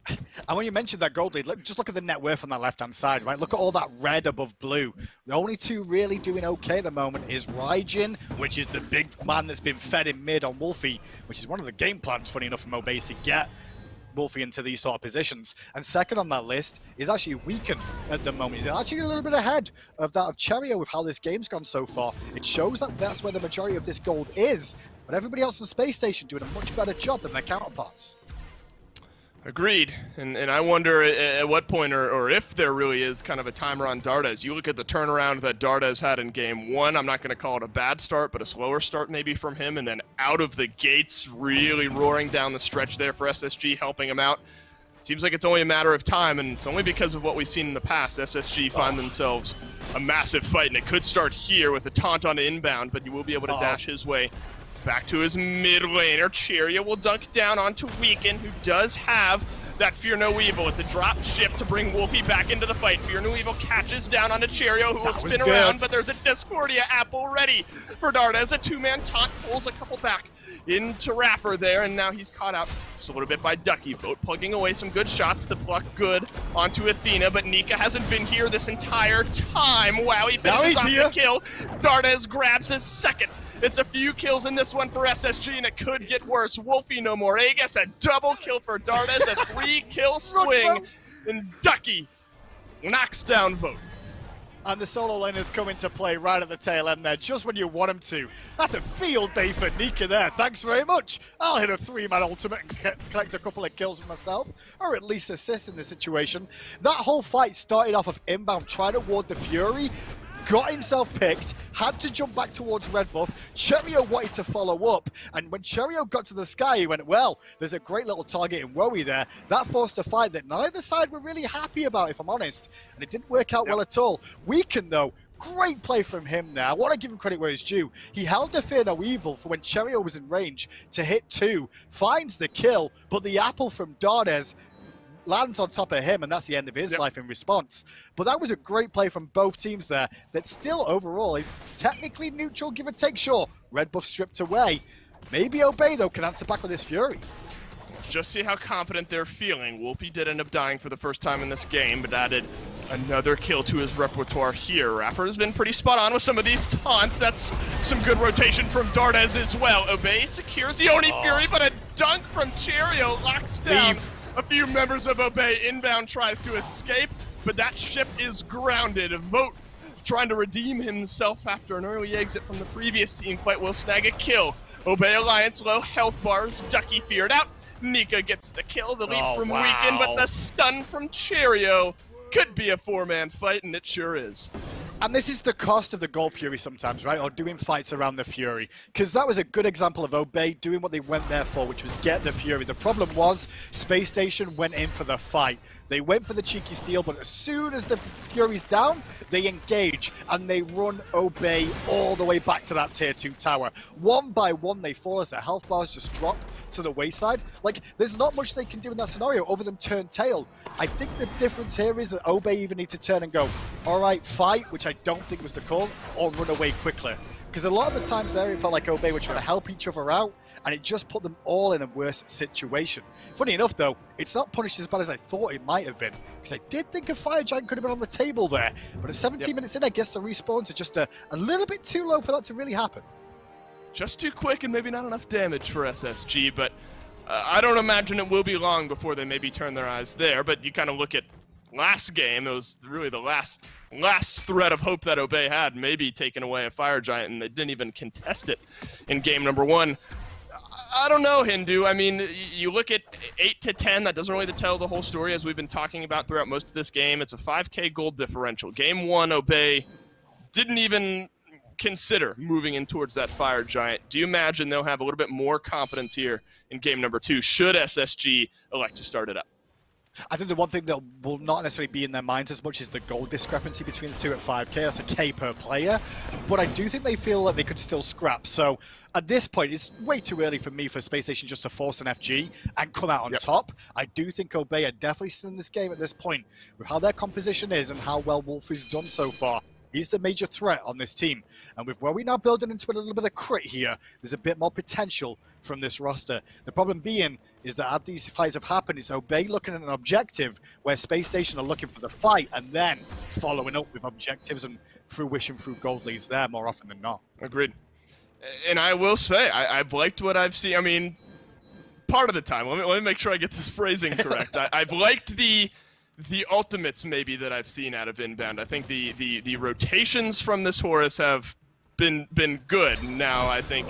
And when you mentioned that gold lead, look, just look at the net worth on that left-hand side, right? Look at all that red above blue. The only two really doing okay at the moment is Raijin, which is the big man that's been fed in mid on Wlfy, which is one of the game plans, funny enough, from Obeys to get Wlfy into these sort of positions. And second on that list is actually Weaken at the moment. He's actually a little bit ahead of that of Cherryo with how this game's gone so far. It shows that that's where the majority of this gold is, but everybody else in Spacestation doing a much better job than their counterparts. Agreed. And and I wonder at, at what point or, or if there really is kind of a timer on Dardez. You look at the turnaround that Dardez had in game one. I'm not going to call it a bad start, but a slower start maybe from him. And then out of the gates, really roaring down the stretch there for SSG, helping him out. Seems like it's only a matter of time, and it's only because of what we've seen in the past. SSG find themselves a massive fight, and it could start here with a taunt on Inbowned, but you will be able to Uh-oh. dash his way back to his mid laner. Cherryo will dunk down onto Weaken, who does have that Fear No Evil. It's a drop ship to bring Wlfy back into the fight. Fear No Evil catches down onto Cherryo, who will spin good. around, but there's a Discordia apple ready for Dardez. A two-man taunt pulls a couple back into Raffer there, and now he's caught out just a little bit by Ducky. Vote plugging away some good shots to pluck good onto Athena, but Nika hasn't been here this entire time. Wow, he finishes off the kill. Dardez grabs his second. It's a few kills in this one for SSG, and it could get worse. Wlfy no more. Aegis, a double kill for Dardez, a three kill swing, and Ducky knocks down Vote. And the solo laners come into play right at the tail end there, just when you want them to. That's a field day for Nika there. Thanks very much. I'll hit a three-man ultimate and get, collect a couple of kills for myself, or at least assist in this situation. That whole fight started off of Inbowned, trying to ward the Fury, got himself picked, had to jump back towards Red Buff. Cherryo wanted to follow up, and when Cherryo got to the sky, he went, well, there's a great little target in Wowy there. That forced a fight that neither side were really happy about, if I'm honest, and it didn't work out well at all. Weaken, though, great play from him there. I want to give him credit where it's due. He held the Fear No Evil for when Cherryo was in range to hit two, finds the kill, but the apple from Dardez lands on top of him, and that's the end of his Yep. life in response. But that was a great play from both teams there that still overall is technically neutral, give or take. Sure, red buff stripped away. Maybe Obey, though, can answer back with his Fury. Just see how confident they're feeling. Wlfy did end up dying for the first time in this game, but added another kill to his repertoire here. Raffer has been pretty spot on with some of these taunts. That's some good rotation from Dardez as well. Obey secures the Oni oh. Fury, but a dunk from Cherryo locks down Leave. A few members of Obey. Inbowned tries to escape, but that ship is grounded. Vote trying to redeem himself after an early exit from the previous team fight will snag a kill. Obey Alliance low health bars. Ducky feared out. Nika gets the kill. The leap Oh, from wow. Weaken, but the stun from Cherryo could be a four-man fight, and it sure is. And this is the cost of the Gold Fury sometimes, right? Or doing fights around the Fury. Because that was a good example of Obey doing what they went there for, which was get the Fury. The problem was Space Station went in for the fight. They went for the cheeky steal, but as soon as the Fury's down, they engage and they run Obey all the way back to that tier 2 tower. One by one, they fall as their health bars just drop to the wayside. Like, there's not much they can do in that scenario other than turn tail. I think the difference here is that Obey even need to turn and go, all right, fight, which I don't think was the call, or run away quickly. Because a lot of the times there, it felt like Obey were trying to help each other out, and it just put them all in a worse situation. Funny enough, though, it's not punished as bad as I thought it might have been, because I did think a Fire Giant could have been on the table there. But at 17 Yep. minutes in, I guess the respawns are just a, a little bit too low for that to really happen. Just too quick and maybe not enough damage for SSG, but uh, I don't imagine it will be long before they maybe turn their eyes there. But you kind of look at last game; it was really the last last thread of hope that Obey had, maybe taking away a Fire Giant, and they didn't even contest it in game number one. I- don't know, Hindu. I mean, you look at eight to ten. That doesn't really tell the whole story, as we've been talking about throughout most of this game. It's a 5K gold differential. Game one, Obey didn't even consider moving in towards that fire giant. Do you imagine they'll have a little bit more confidence here in game number two? Should SSG elect to start it up? I think the one thing that will not necessarily be in their minds as much is the goal discrepancy between the two at 5k. That's a K per player. But I do think they feel that they could still scrap. So at this point, it's way too early for me for Spacestation just to force an FG and come out on Yep. top. I do think Obey are definitely still in this game at this point with how their composition is and how well Wolf has done so far. He's the major threat on this team. And with where we're now building into a little bit of crit here, there's a bit more potential from this roster. The problem being is that as these fights have happened, it's Obey looking at an objective where Spacestation are looking for the fight and then following up with objectives and fruition through gold leads there more often than not. Agreed. And I will say, I, I've liked what I've seen. I mean, part of the time. Let me, let me make sure I get this phrasing correct. I, I've liked the the ultimates maybe that I've seen out of Inbowned. I think the the, the rotations from this Horus have been been good. Now I think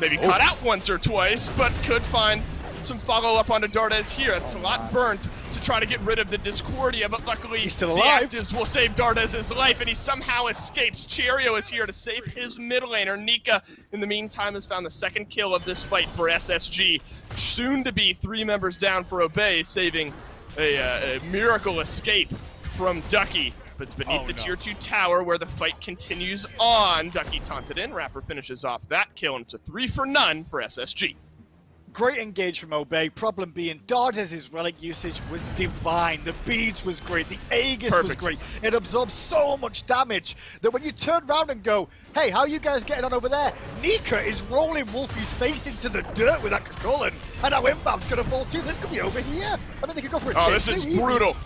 maybe oh. caught out once or twice, but could find some follow up onto Dardez here. It's a lot burnt to try to get rid of the Discordia, but luckily He's still the alive. actives will save Dardez' life, and he somehow escapes. Cherryo is here to save his mid laner. Nika, in the meantime, has found the second kill of this fight for SSG. Soon to be three members down for Obey, saving a, uh, a miracle escape from Ducky. But it's beneath Oh, the no. tier 2 tower where the fight continues on. Ducky taunted in. Raffer finishes off that kill, and it's a three for none for SSG. Great engage from Obey. Problem being, Dardez' relic usage was divine. The beads was great. The Aegis was great. It absorbs so much damage that when you turn around and go, hey, how are you guys getting on over there? Nika is rolling Wlfy's face into the dirt with that Cu Chulainn. And now Inbowned's going to fall too. This could be over here. I mean, they could go for a Oh, this is easy. brutal.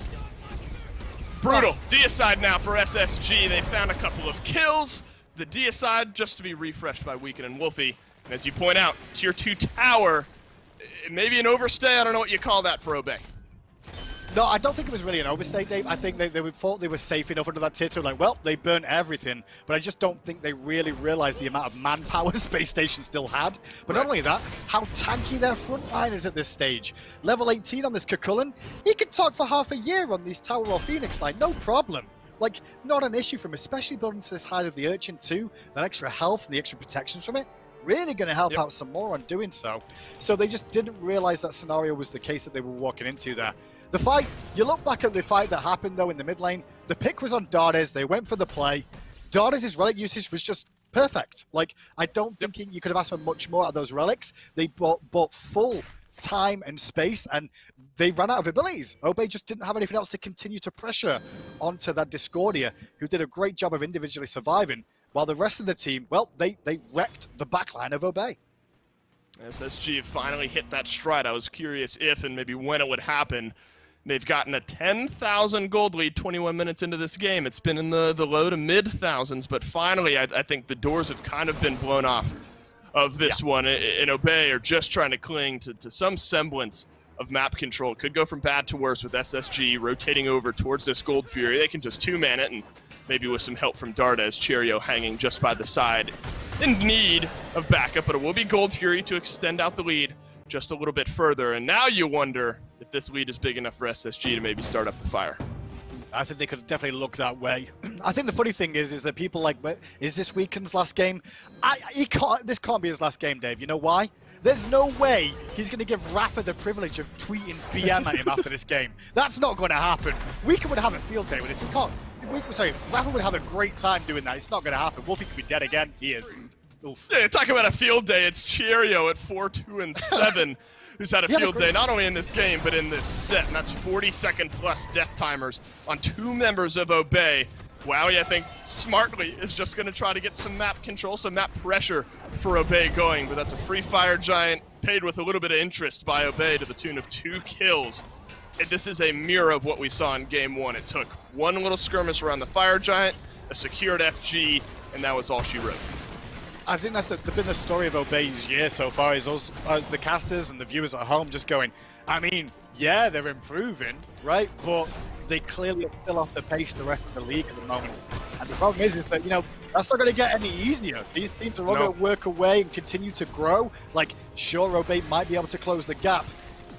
Brutal. Deicide now for SSG. They found a couple of kills. The Deicide just to be refreshed by Weaken and Wlfy. And as you point out, tier 2 tower, maybe an overstay. I don't know what you call that for Obey. No, I don't think it was really an overstay, Dave. I think they, they thought they were safe enough under that tier two. Like, well, they burnt everything, but I just don't think they really realized the amount of manpower Spacestation still had. But not only that, how tanky their front line is at this stage. Level 18 on this Cu Chulainn, he could talk for half a year on these Tower or Phoenix line, no problem. Like, not an issue from especially building to this height of the Urchin too. That extra health and the extra protections from it, really going to help Yep. out some more on doing so. So they just didn't realize that scenario was the case that they were walking into there. The fight, you look back at the fight that happened though in the mid lane, the pick was on Dardez, they went for the play. Dardez' relic usage was just perfect. Like, I don't think you could have asked for much more out of those relics. They bought, bought full time and space, and they ran out of abilities. Obey just didn't have anything else to continue to pressure onto that Discordia, who did a great job of individually surviving, while the rest of the team, well, they, they wrecked the backline of Obey. SSG finally hit that stride. I was curious if and maybe when it would happen. They've gotten a 10,000 gold lead 21 minutes into this game. It's been in the, the low to mid thousands, but finally, I, I think the doors have kind of been blown off of this yeah. one. And Obey are just trying to cling to, to some semblance of map control. Could go from bad to worse with SSG rotating over towards this Gold Fury. They can just two man it, and maybe with some help from Dardez, Cherryo hanging just by the side in need of backup, but it will be Gold Fury to extend out the lead just a little bit further. And now you wonder if this lead is big enough for SSG to maybe start up the fire. I think they could definitely look that way. I think the funny thing is, is that people like, but is this Weaken's last game? I, he can't, this can't be his last game, Dave. You know why? There's no way he's going to give Rafa the privilege of tweeting BM at him after this game. That's not going to happen. Weaken would have a field day with this. He can't. We, sorry, Rafa would have a great time doing that. It's not going to happen. Wlfy could be dead again. He is. Oof. Yeah, talk about a field day. It's Cherryo at 4 2 and 7, who's had a field day not only in this game, but in this set. And that's 40 second plus death timers on two members of Obey. Wowy, I think, smartly is just going to try to get some map control, some map pressure for Obey going. But that's a free fire giant paid with a little bit of interest by Obey to the tune of two kills. This is a mirror of what we saw in game one. It took one little skirmish around the fire giant, a secured FG, and that was all she wrote. I think that's the, been the story of Obey's year so far is us, uh, the casters and the viewers at home just going, I mean, yeah, they're improving, right? But they clearly are still off the pace the rest of the league at the moment. And the problem is, is that, you know, that's not going to get any easier. These teams are all no. going to work away and continue to grow. Like, sure, Obey might be able to close the gap,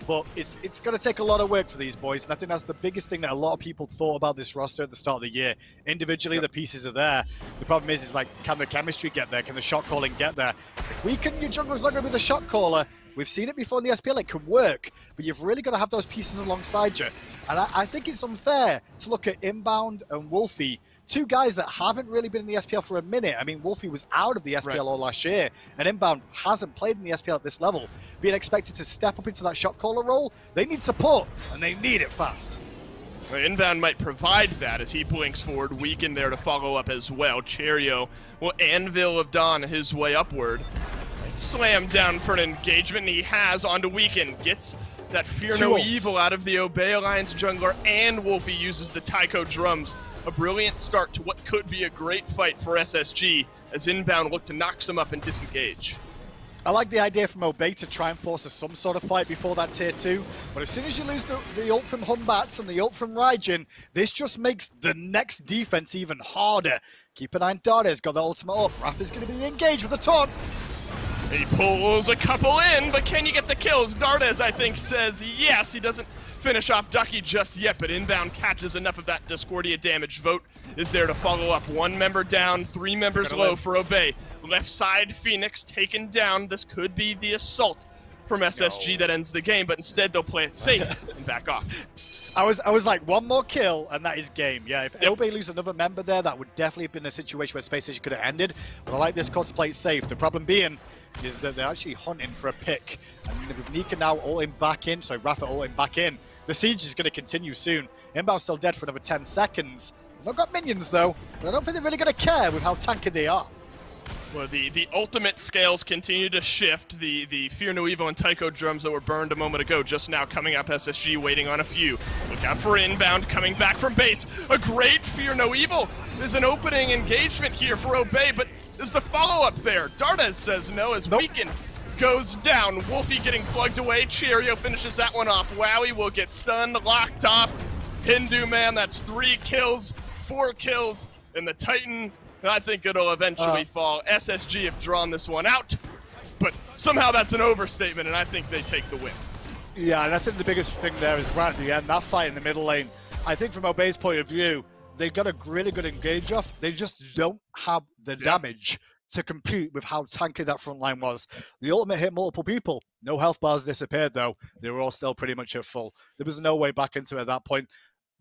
but it's it's going to take a lot of work for these boys, and I think that's the biggest thing that a lot of people thought about this roster at the start of the year. Individually, yep. the pieces are there. The problem is, is like, can the chemistry get there? Can the shot calling get there? If we can, your jungler's not going to be the shot caller. We've seen it before in the SPL. It can work, but you've really got to have those pieces alongside you. And I, I think it's unfair to look at Inbowned and Wlfy two guys that haven't really been in the SPL for a minute. I mean, Wlfy was out of the SPL right. all last year, and Inbowned hasn't played in the SPL at this level. Being expected to step up into that shot caller role, they need support, and they need it fast. Inbowned might provide that as he blinks forward, Weaken there to follow up as well. Cherryo will Anvil of Dawn his way upward. Slam down for an engagement, and he has onto Weaken. Gets that Fear Two No Evil out of the Obey Alliance jungler, and Wlfy uses the Taiko drums a brilliant start to what could be a great fight for SSG as Inbowned look to knock some up and disengage. I like the idea from Obey to try and force a, some sort of fight before that tier 2, but as soon as you lose the, the ult from Hun Batz and the ult from Raijin, this just makes the next defense even harder. Keep an eye on Dardez, got the ultimate up. Raph is going to be engaged with the taunt. He pulls a couple in, but can you get the kills? Dardez, I think, says yes. He doesn't finish off Ducky just yet, but Inbowned catches enough of that Discordia damage. Vote is there to follow up. One member down, three members low live. for Obey. Left side, Phoenix taken down. This could be the assault from SSG no. that ends the game, but instead they'll play it safe and back off. I was I was like one more kill and that is game. Yeah, if yep. Obey lose another member there, that would definitely have been a situation where Spacestation could have ended. But I like this call to play it safe. The problem being is that they're actually hunting for a pick. And with Nika now ulting back in, so Rafa ulting back in, the siege is going to continue soon. Inbowned's still dead for another 10 seconds. They've got minions though, but I don't think they're really going to care with how tanky they are. Well, the, the ultimate scales continue to shift. The the Fear No Evil and Taiko drums that were burned a moment ago just now coming up. SSG waiting on a few. Look out for Inbowned coming back from base. A great Fear No Evil. There's an opening engagement here for Obey, but is the follow-up there? Dardez says no as nope. Weaken goes down. Wlfy getting plugged away. Cherryo finishes that one off. Wowy will get stunned, locked off. Hindu man, that's three kills, four kills, and the Titan, I think it'll eventually uh, fall. SSG have drawn this one out, but somehow that's an overstatement, and I think they take the win. Yeah, and I think the biggest thing there is right at the end, that fight in the middle lane. I think from Obey's point of view, they've got a really good engage off. They just don't have the yeah. damage to compete with how tanky that front line was. The ultimate hit multiple people. No health bars disappeared though. They were all still pretty much at full. There was no way back into it at that point,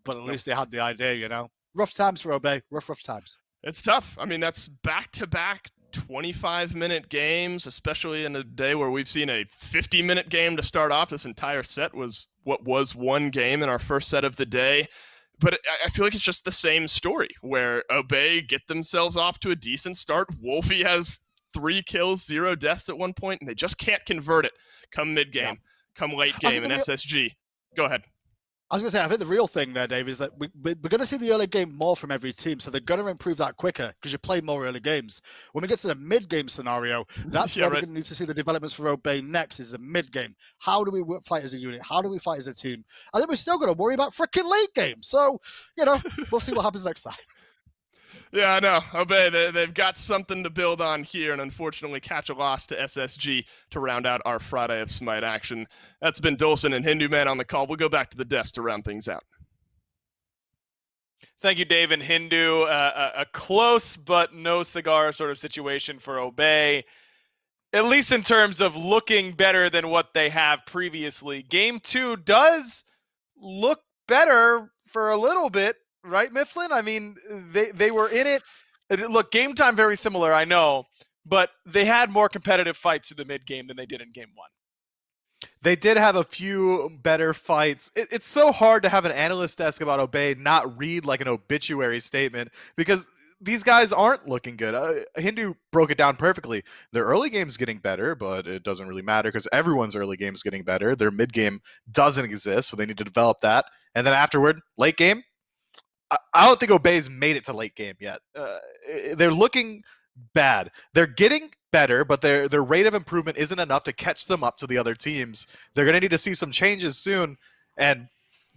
but at least they had the idea, you know. Rough times for Obey. Rough, rough times. It's tough. I mean, that's back to back 25 minute games, especially in a day where we've seen a 50 minute game to start off. This entire set was what was one game in our first set of the day. But I feel like it's just the same story where Obey get themselves off to a decent start. Wlfy has three kills, zero deaths at one point, and they just can't convert it come mid game, yeah. come late game in SSG. Go ahead. I was going to say, I think the real thing there, Dave, is that we, we're going to see the early game more from every team. So they're going to improve that quicker because you play more early games. When we get to the mid game scenario, that's yeah, where right. we're going to need to see the developments for Obey next is the mid game. How do we fight as a unit? How do we fight as a team? And then we're still going to worry about freaking late game. So, you know, we'll see what happens next time. Yeah, I know. Obey, they, they've got something to build on here, and unfortunately, catch a loss to SSG to round out our Friday of Smite action. That's been Dolson and Hindu Man on the call. We'll go back to the desk to round things out. Thank you, Dave and Hindu. Uh, a, a close but no cigar sort of situation for Obey, at least in terms of looking better than what they have previously. Game two does look better for a little bit right, Mifflin? I mean, they they were in it. Look, game time very similar, I know, but they had more competitive fights in the mid game than they did in game one. They did have a few better fights. It, it's so hard to have an analyst desk about Obey not read like an obituary statement because these guys aren't looking good. Uh, Hindu broke it down perfectly. Their early game's getting better, but it doesn't really matter because everyone's early game's getting better. Their mid game doesn't exist, so they need to develop that. And then afterward, late game, I don't think Obey's made it to late game yet. Uh, they're looking bad. They're getting better, but their their rate of improvement isn't enough to catch them up to the other teams. They're going to need to see some changes soon, and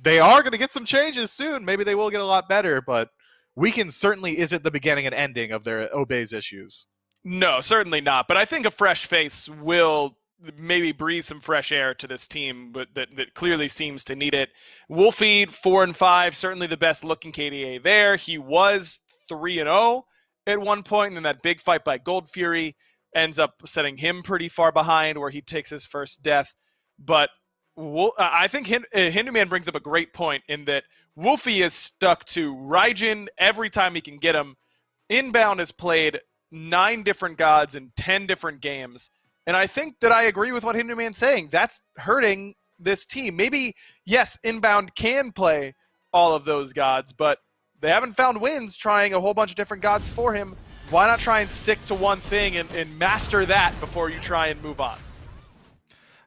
they are going to get some changes soon. Maybe they will get a lot better, but Weaken certainly isn't the beginning and ending of their Obey's issues. No, certainly not. But I think a fresh face will maybe breathe some fresh air to this team, but that, that clearly seems to need it. Wlfy four and five, certainly the best looking KDA there. He was three and zero oh at one point, and then that big fight by Gold Fury ends up setting him pretty far behind, where he takes his first death. But I think uh, Hinduman brings up a great point in that Wlfy is stuck to Raijin every time he can get him. Inbowned has played nine different gods in ten different games and I think that I agree with what Hinduman's saying. That's hurting this team. Maybe, yes, Inbowned can play all of those gods, but they haven't found wins trying a whole bunch of different gods for him. Why not try and stick to one thing and, and master that before you try and move on?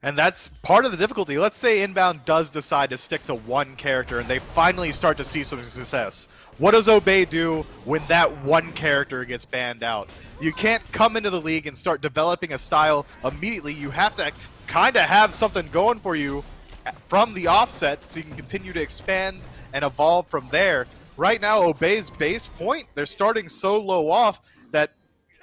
And that's part of the difficulty. Let's say Inbowned does decide to stick to one character and they finally start to see some success. What does Obey do when that one character gets banned out? You can't come into the league and start developing a style immediately. You have to kind of have something going for you from the offset so you can continue to expand and evolve from there. Right now, Obey's base point, they're starting so low off that,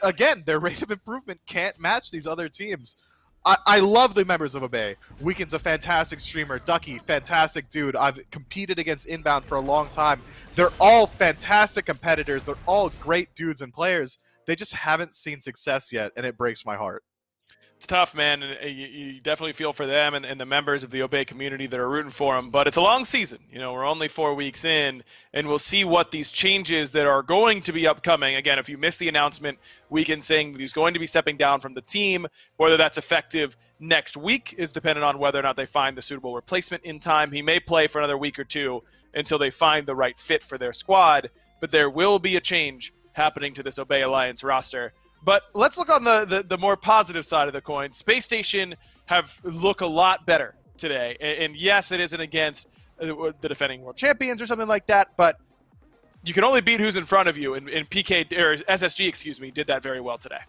again, their rate of improvement can't match these other teams. I, I love the members of Obey. Weaken's a fantastic streamer. Ducky, fantastic dude. I've competed against Inbowned for a long time. They're all fantastic competitors. They're all great dudes and players. They just haven't seen success yet, and it breaks my heart it's tough, man. Uh, you, you definitely feel for them and, and, the members of the Obey community that are rooting for them. But it's a long season. You know, we're only four weeks in, and we'll see what these changes that are going to be upcoming. Again, if you missed the announcement, Weaken saying that he's going to be stepping down from the team. Whether that's effective next week is dependent on whether or not they find the suitable replacement in time. He may play for another week or two until they find the right fit for their squad. But there will be a change happening to this Obey Alliance roster but let's look on the, the, the more positive side of the coin. Spacestation have look a lot better today, and, and yes, it isn't against uh, the defending world champions or something like that, but you can only beat who's in front of you, and, and PK or SSG, excuse me, did that very well today.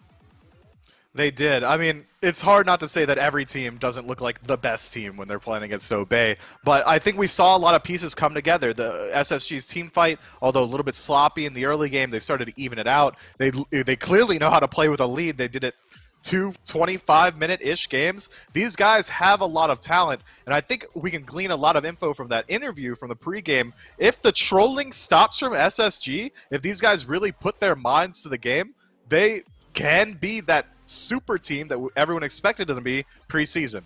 They did. I mean, it's hard not to say that every team doesn't look like the best team when they're playing against Obey, but I think we saw a lot of pieces come together. The SSG's team fight, although a little bit sloppy in the early game, they started to even it out. They they clearly know how to play with a lead. They did it two 25 minute ish games. These guys have a lot of talent, and I think we can glean a lot of info from that interview from the pregame. If the trolling stops from SSG, if these guys really put their minds to the game, they can be that super team that everyone expected them to be preseason.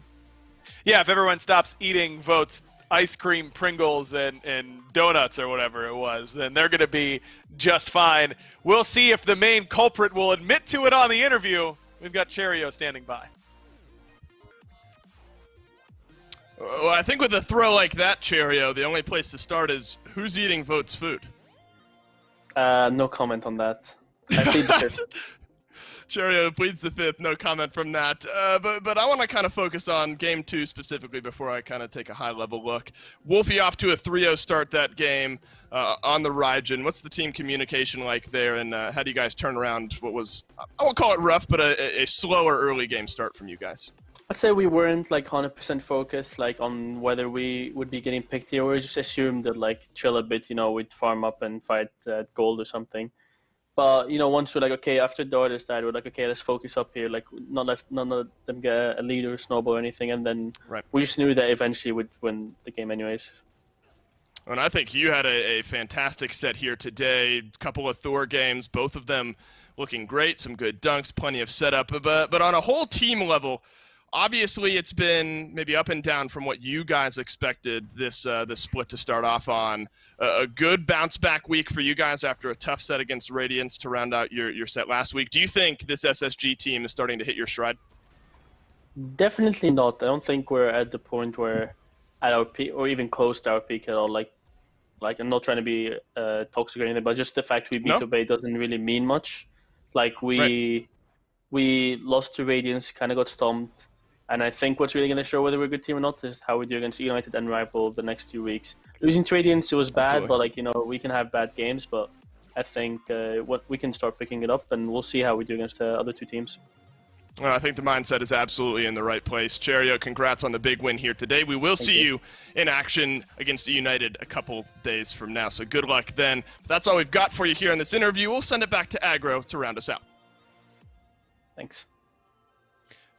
Yeah, if everyone stops eating Vote's ice cream Pringles and, and donuts or whatever it was, then they're going to be just fine. We'll see if the main culprit will admit to it on the interview. We've got Cherryo standing by. Well, I think with a throw like that, Cherryo, the only place to start is who's eating Vote's food. Uh, no comment on that. Cherryo pleads the fifth. No comment from that. Uh, but but I want to kind of focus on game two specifically before I kind of take a high level look. Wlfy off to a 3-0 start that game uh, on the Raijin. What's the team communication like there, and uh, how do you guys turn around what was I won't call it rough, but a, a slower early game start from you guys? I'd say we weren't like 100% focused like on whether we would be getting picked here. We just assumed that like chill a bit, you know, we'd farm up and fight uh, gold or something. But you know, once we're like, okay, after Dardez died, we're like, okay, let's focus up here. Like, not let none of them get a lead or a snowball or anything. And then Right. we just knew that eventually we'd win the game anyways. And I think you had a, a fantastic set here today. Couple of Thor games, both of them looking great. Some good dunks, plenty of setup. But but on a whole team level, obviously it's been maybe up and down from what you guys expected this uh, this split to start off on. A, a good bounce back week for you guys after a tough set against Radiance to round out your, your set last week. Do you think this SSG team is starting to hit your stride? Definitely not. I don't think we're at the point where at our peak or even close to our peak at all. Like, like I'm not trying to be uh, toxic or anything, but just the fact we beat No. Obey doesn't really mean much. Like we Right. we lost to Radiance, kind of got stomped, and I think what's really going to show whether we're a good team or not is how we do against United and Rival the next two weeks. Losing to Radiance it was bad, Absolutely. but like you know we can have bad games, but I think uh, what we can start picking it up, and we'll see how we do against the other two teams. Well, I think the mindset is absolutely in the right place. Cherryo, congrats on the big win here today. We will see you. in action against United a couple days from now, so good luck then. That's all we've got for you here in this interview. We'll send it back to Agro to round us out. Thanks.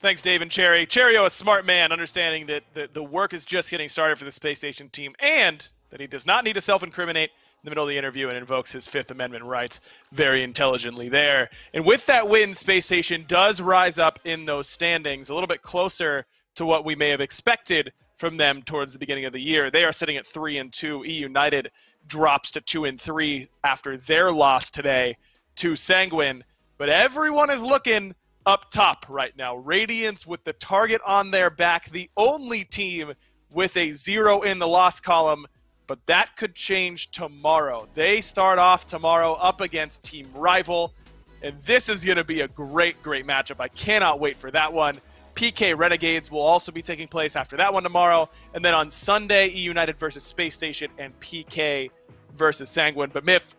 Thanks, Dave and Cherry. Cherryo, a smart man, understanding that the, the work is just getting started for the Spacestation team and that he does not need to self incriminate in the middle of the interview and invokes his Fifth Amendment rights very intelligently there. And with that win, Spacestation does rise up in those standings a little bit closer to what we may have expected from them towards the beginning of the year. They are sitting at 3 and 2. E United drops to 2 and 3 after their loss today to Sanguine. But everyone is looking up top right now. Radiance with the target on their back, the only team with a zero in the loss column, but that could change tomorrow. They start off tomorrow up against Team Rival, and this is going to be a great, great matchup. I cannot wait for that one. PK Renegades will also be taking place after that one tomorrow, and then on Sunday, E United versus Spacestation and PK versus Sanguine. But Miff,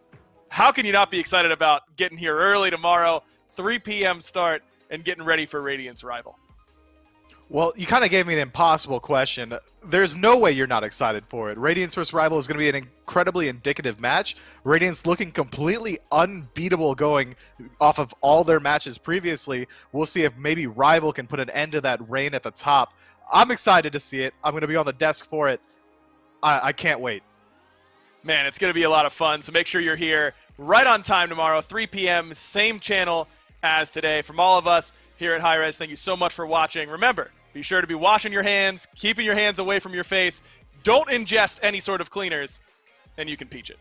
how can you not be excited about getting here early tomorrow, 3 p.m. start, and getting ready for Radiance Rival? Well, you kind of gave me an impossible question. There's no way you're not excited for it. Radiance vs. Rival is going to be an incredibly indicative match. Radiance looking completely unbeatable going off of all their matches previously. We'll see if maybe Rival can put an end to that reign at the top. I'm excited to see it. I'm going to be on the desk for it. I, I can't wait. Man, it's going to be a lot of fun. So make sure you're here right on time tomorrow, 3 p.m., same channel as today. From all of us here at HiRez, thank you so much for watching. Remember, be sure to be washing your hands, keeping your hands away from your face. Don't ingest any sort of cleaners, and you can peach it.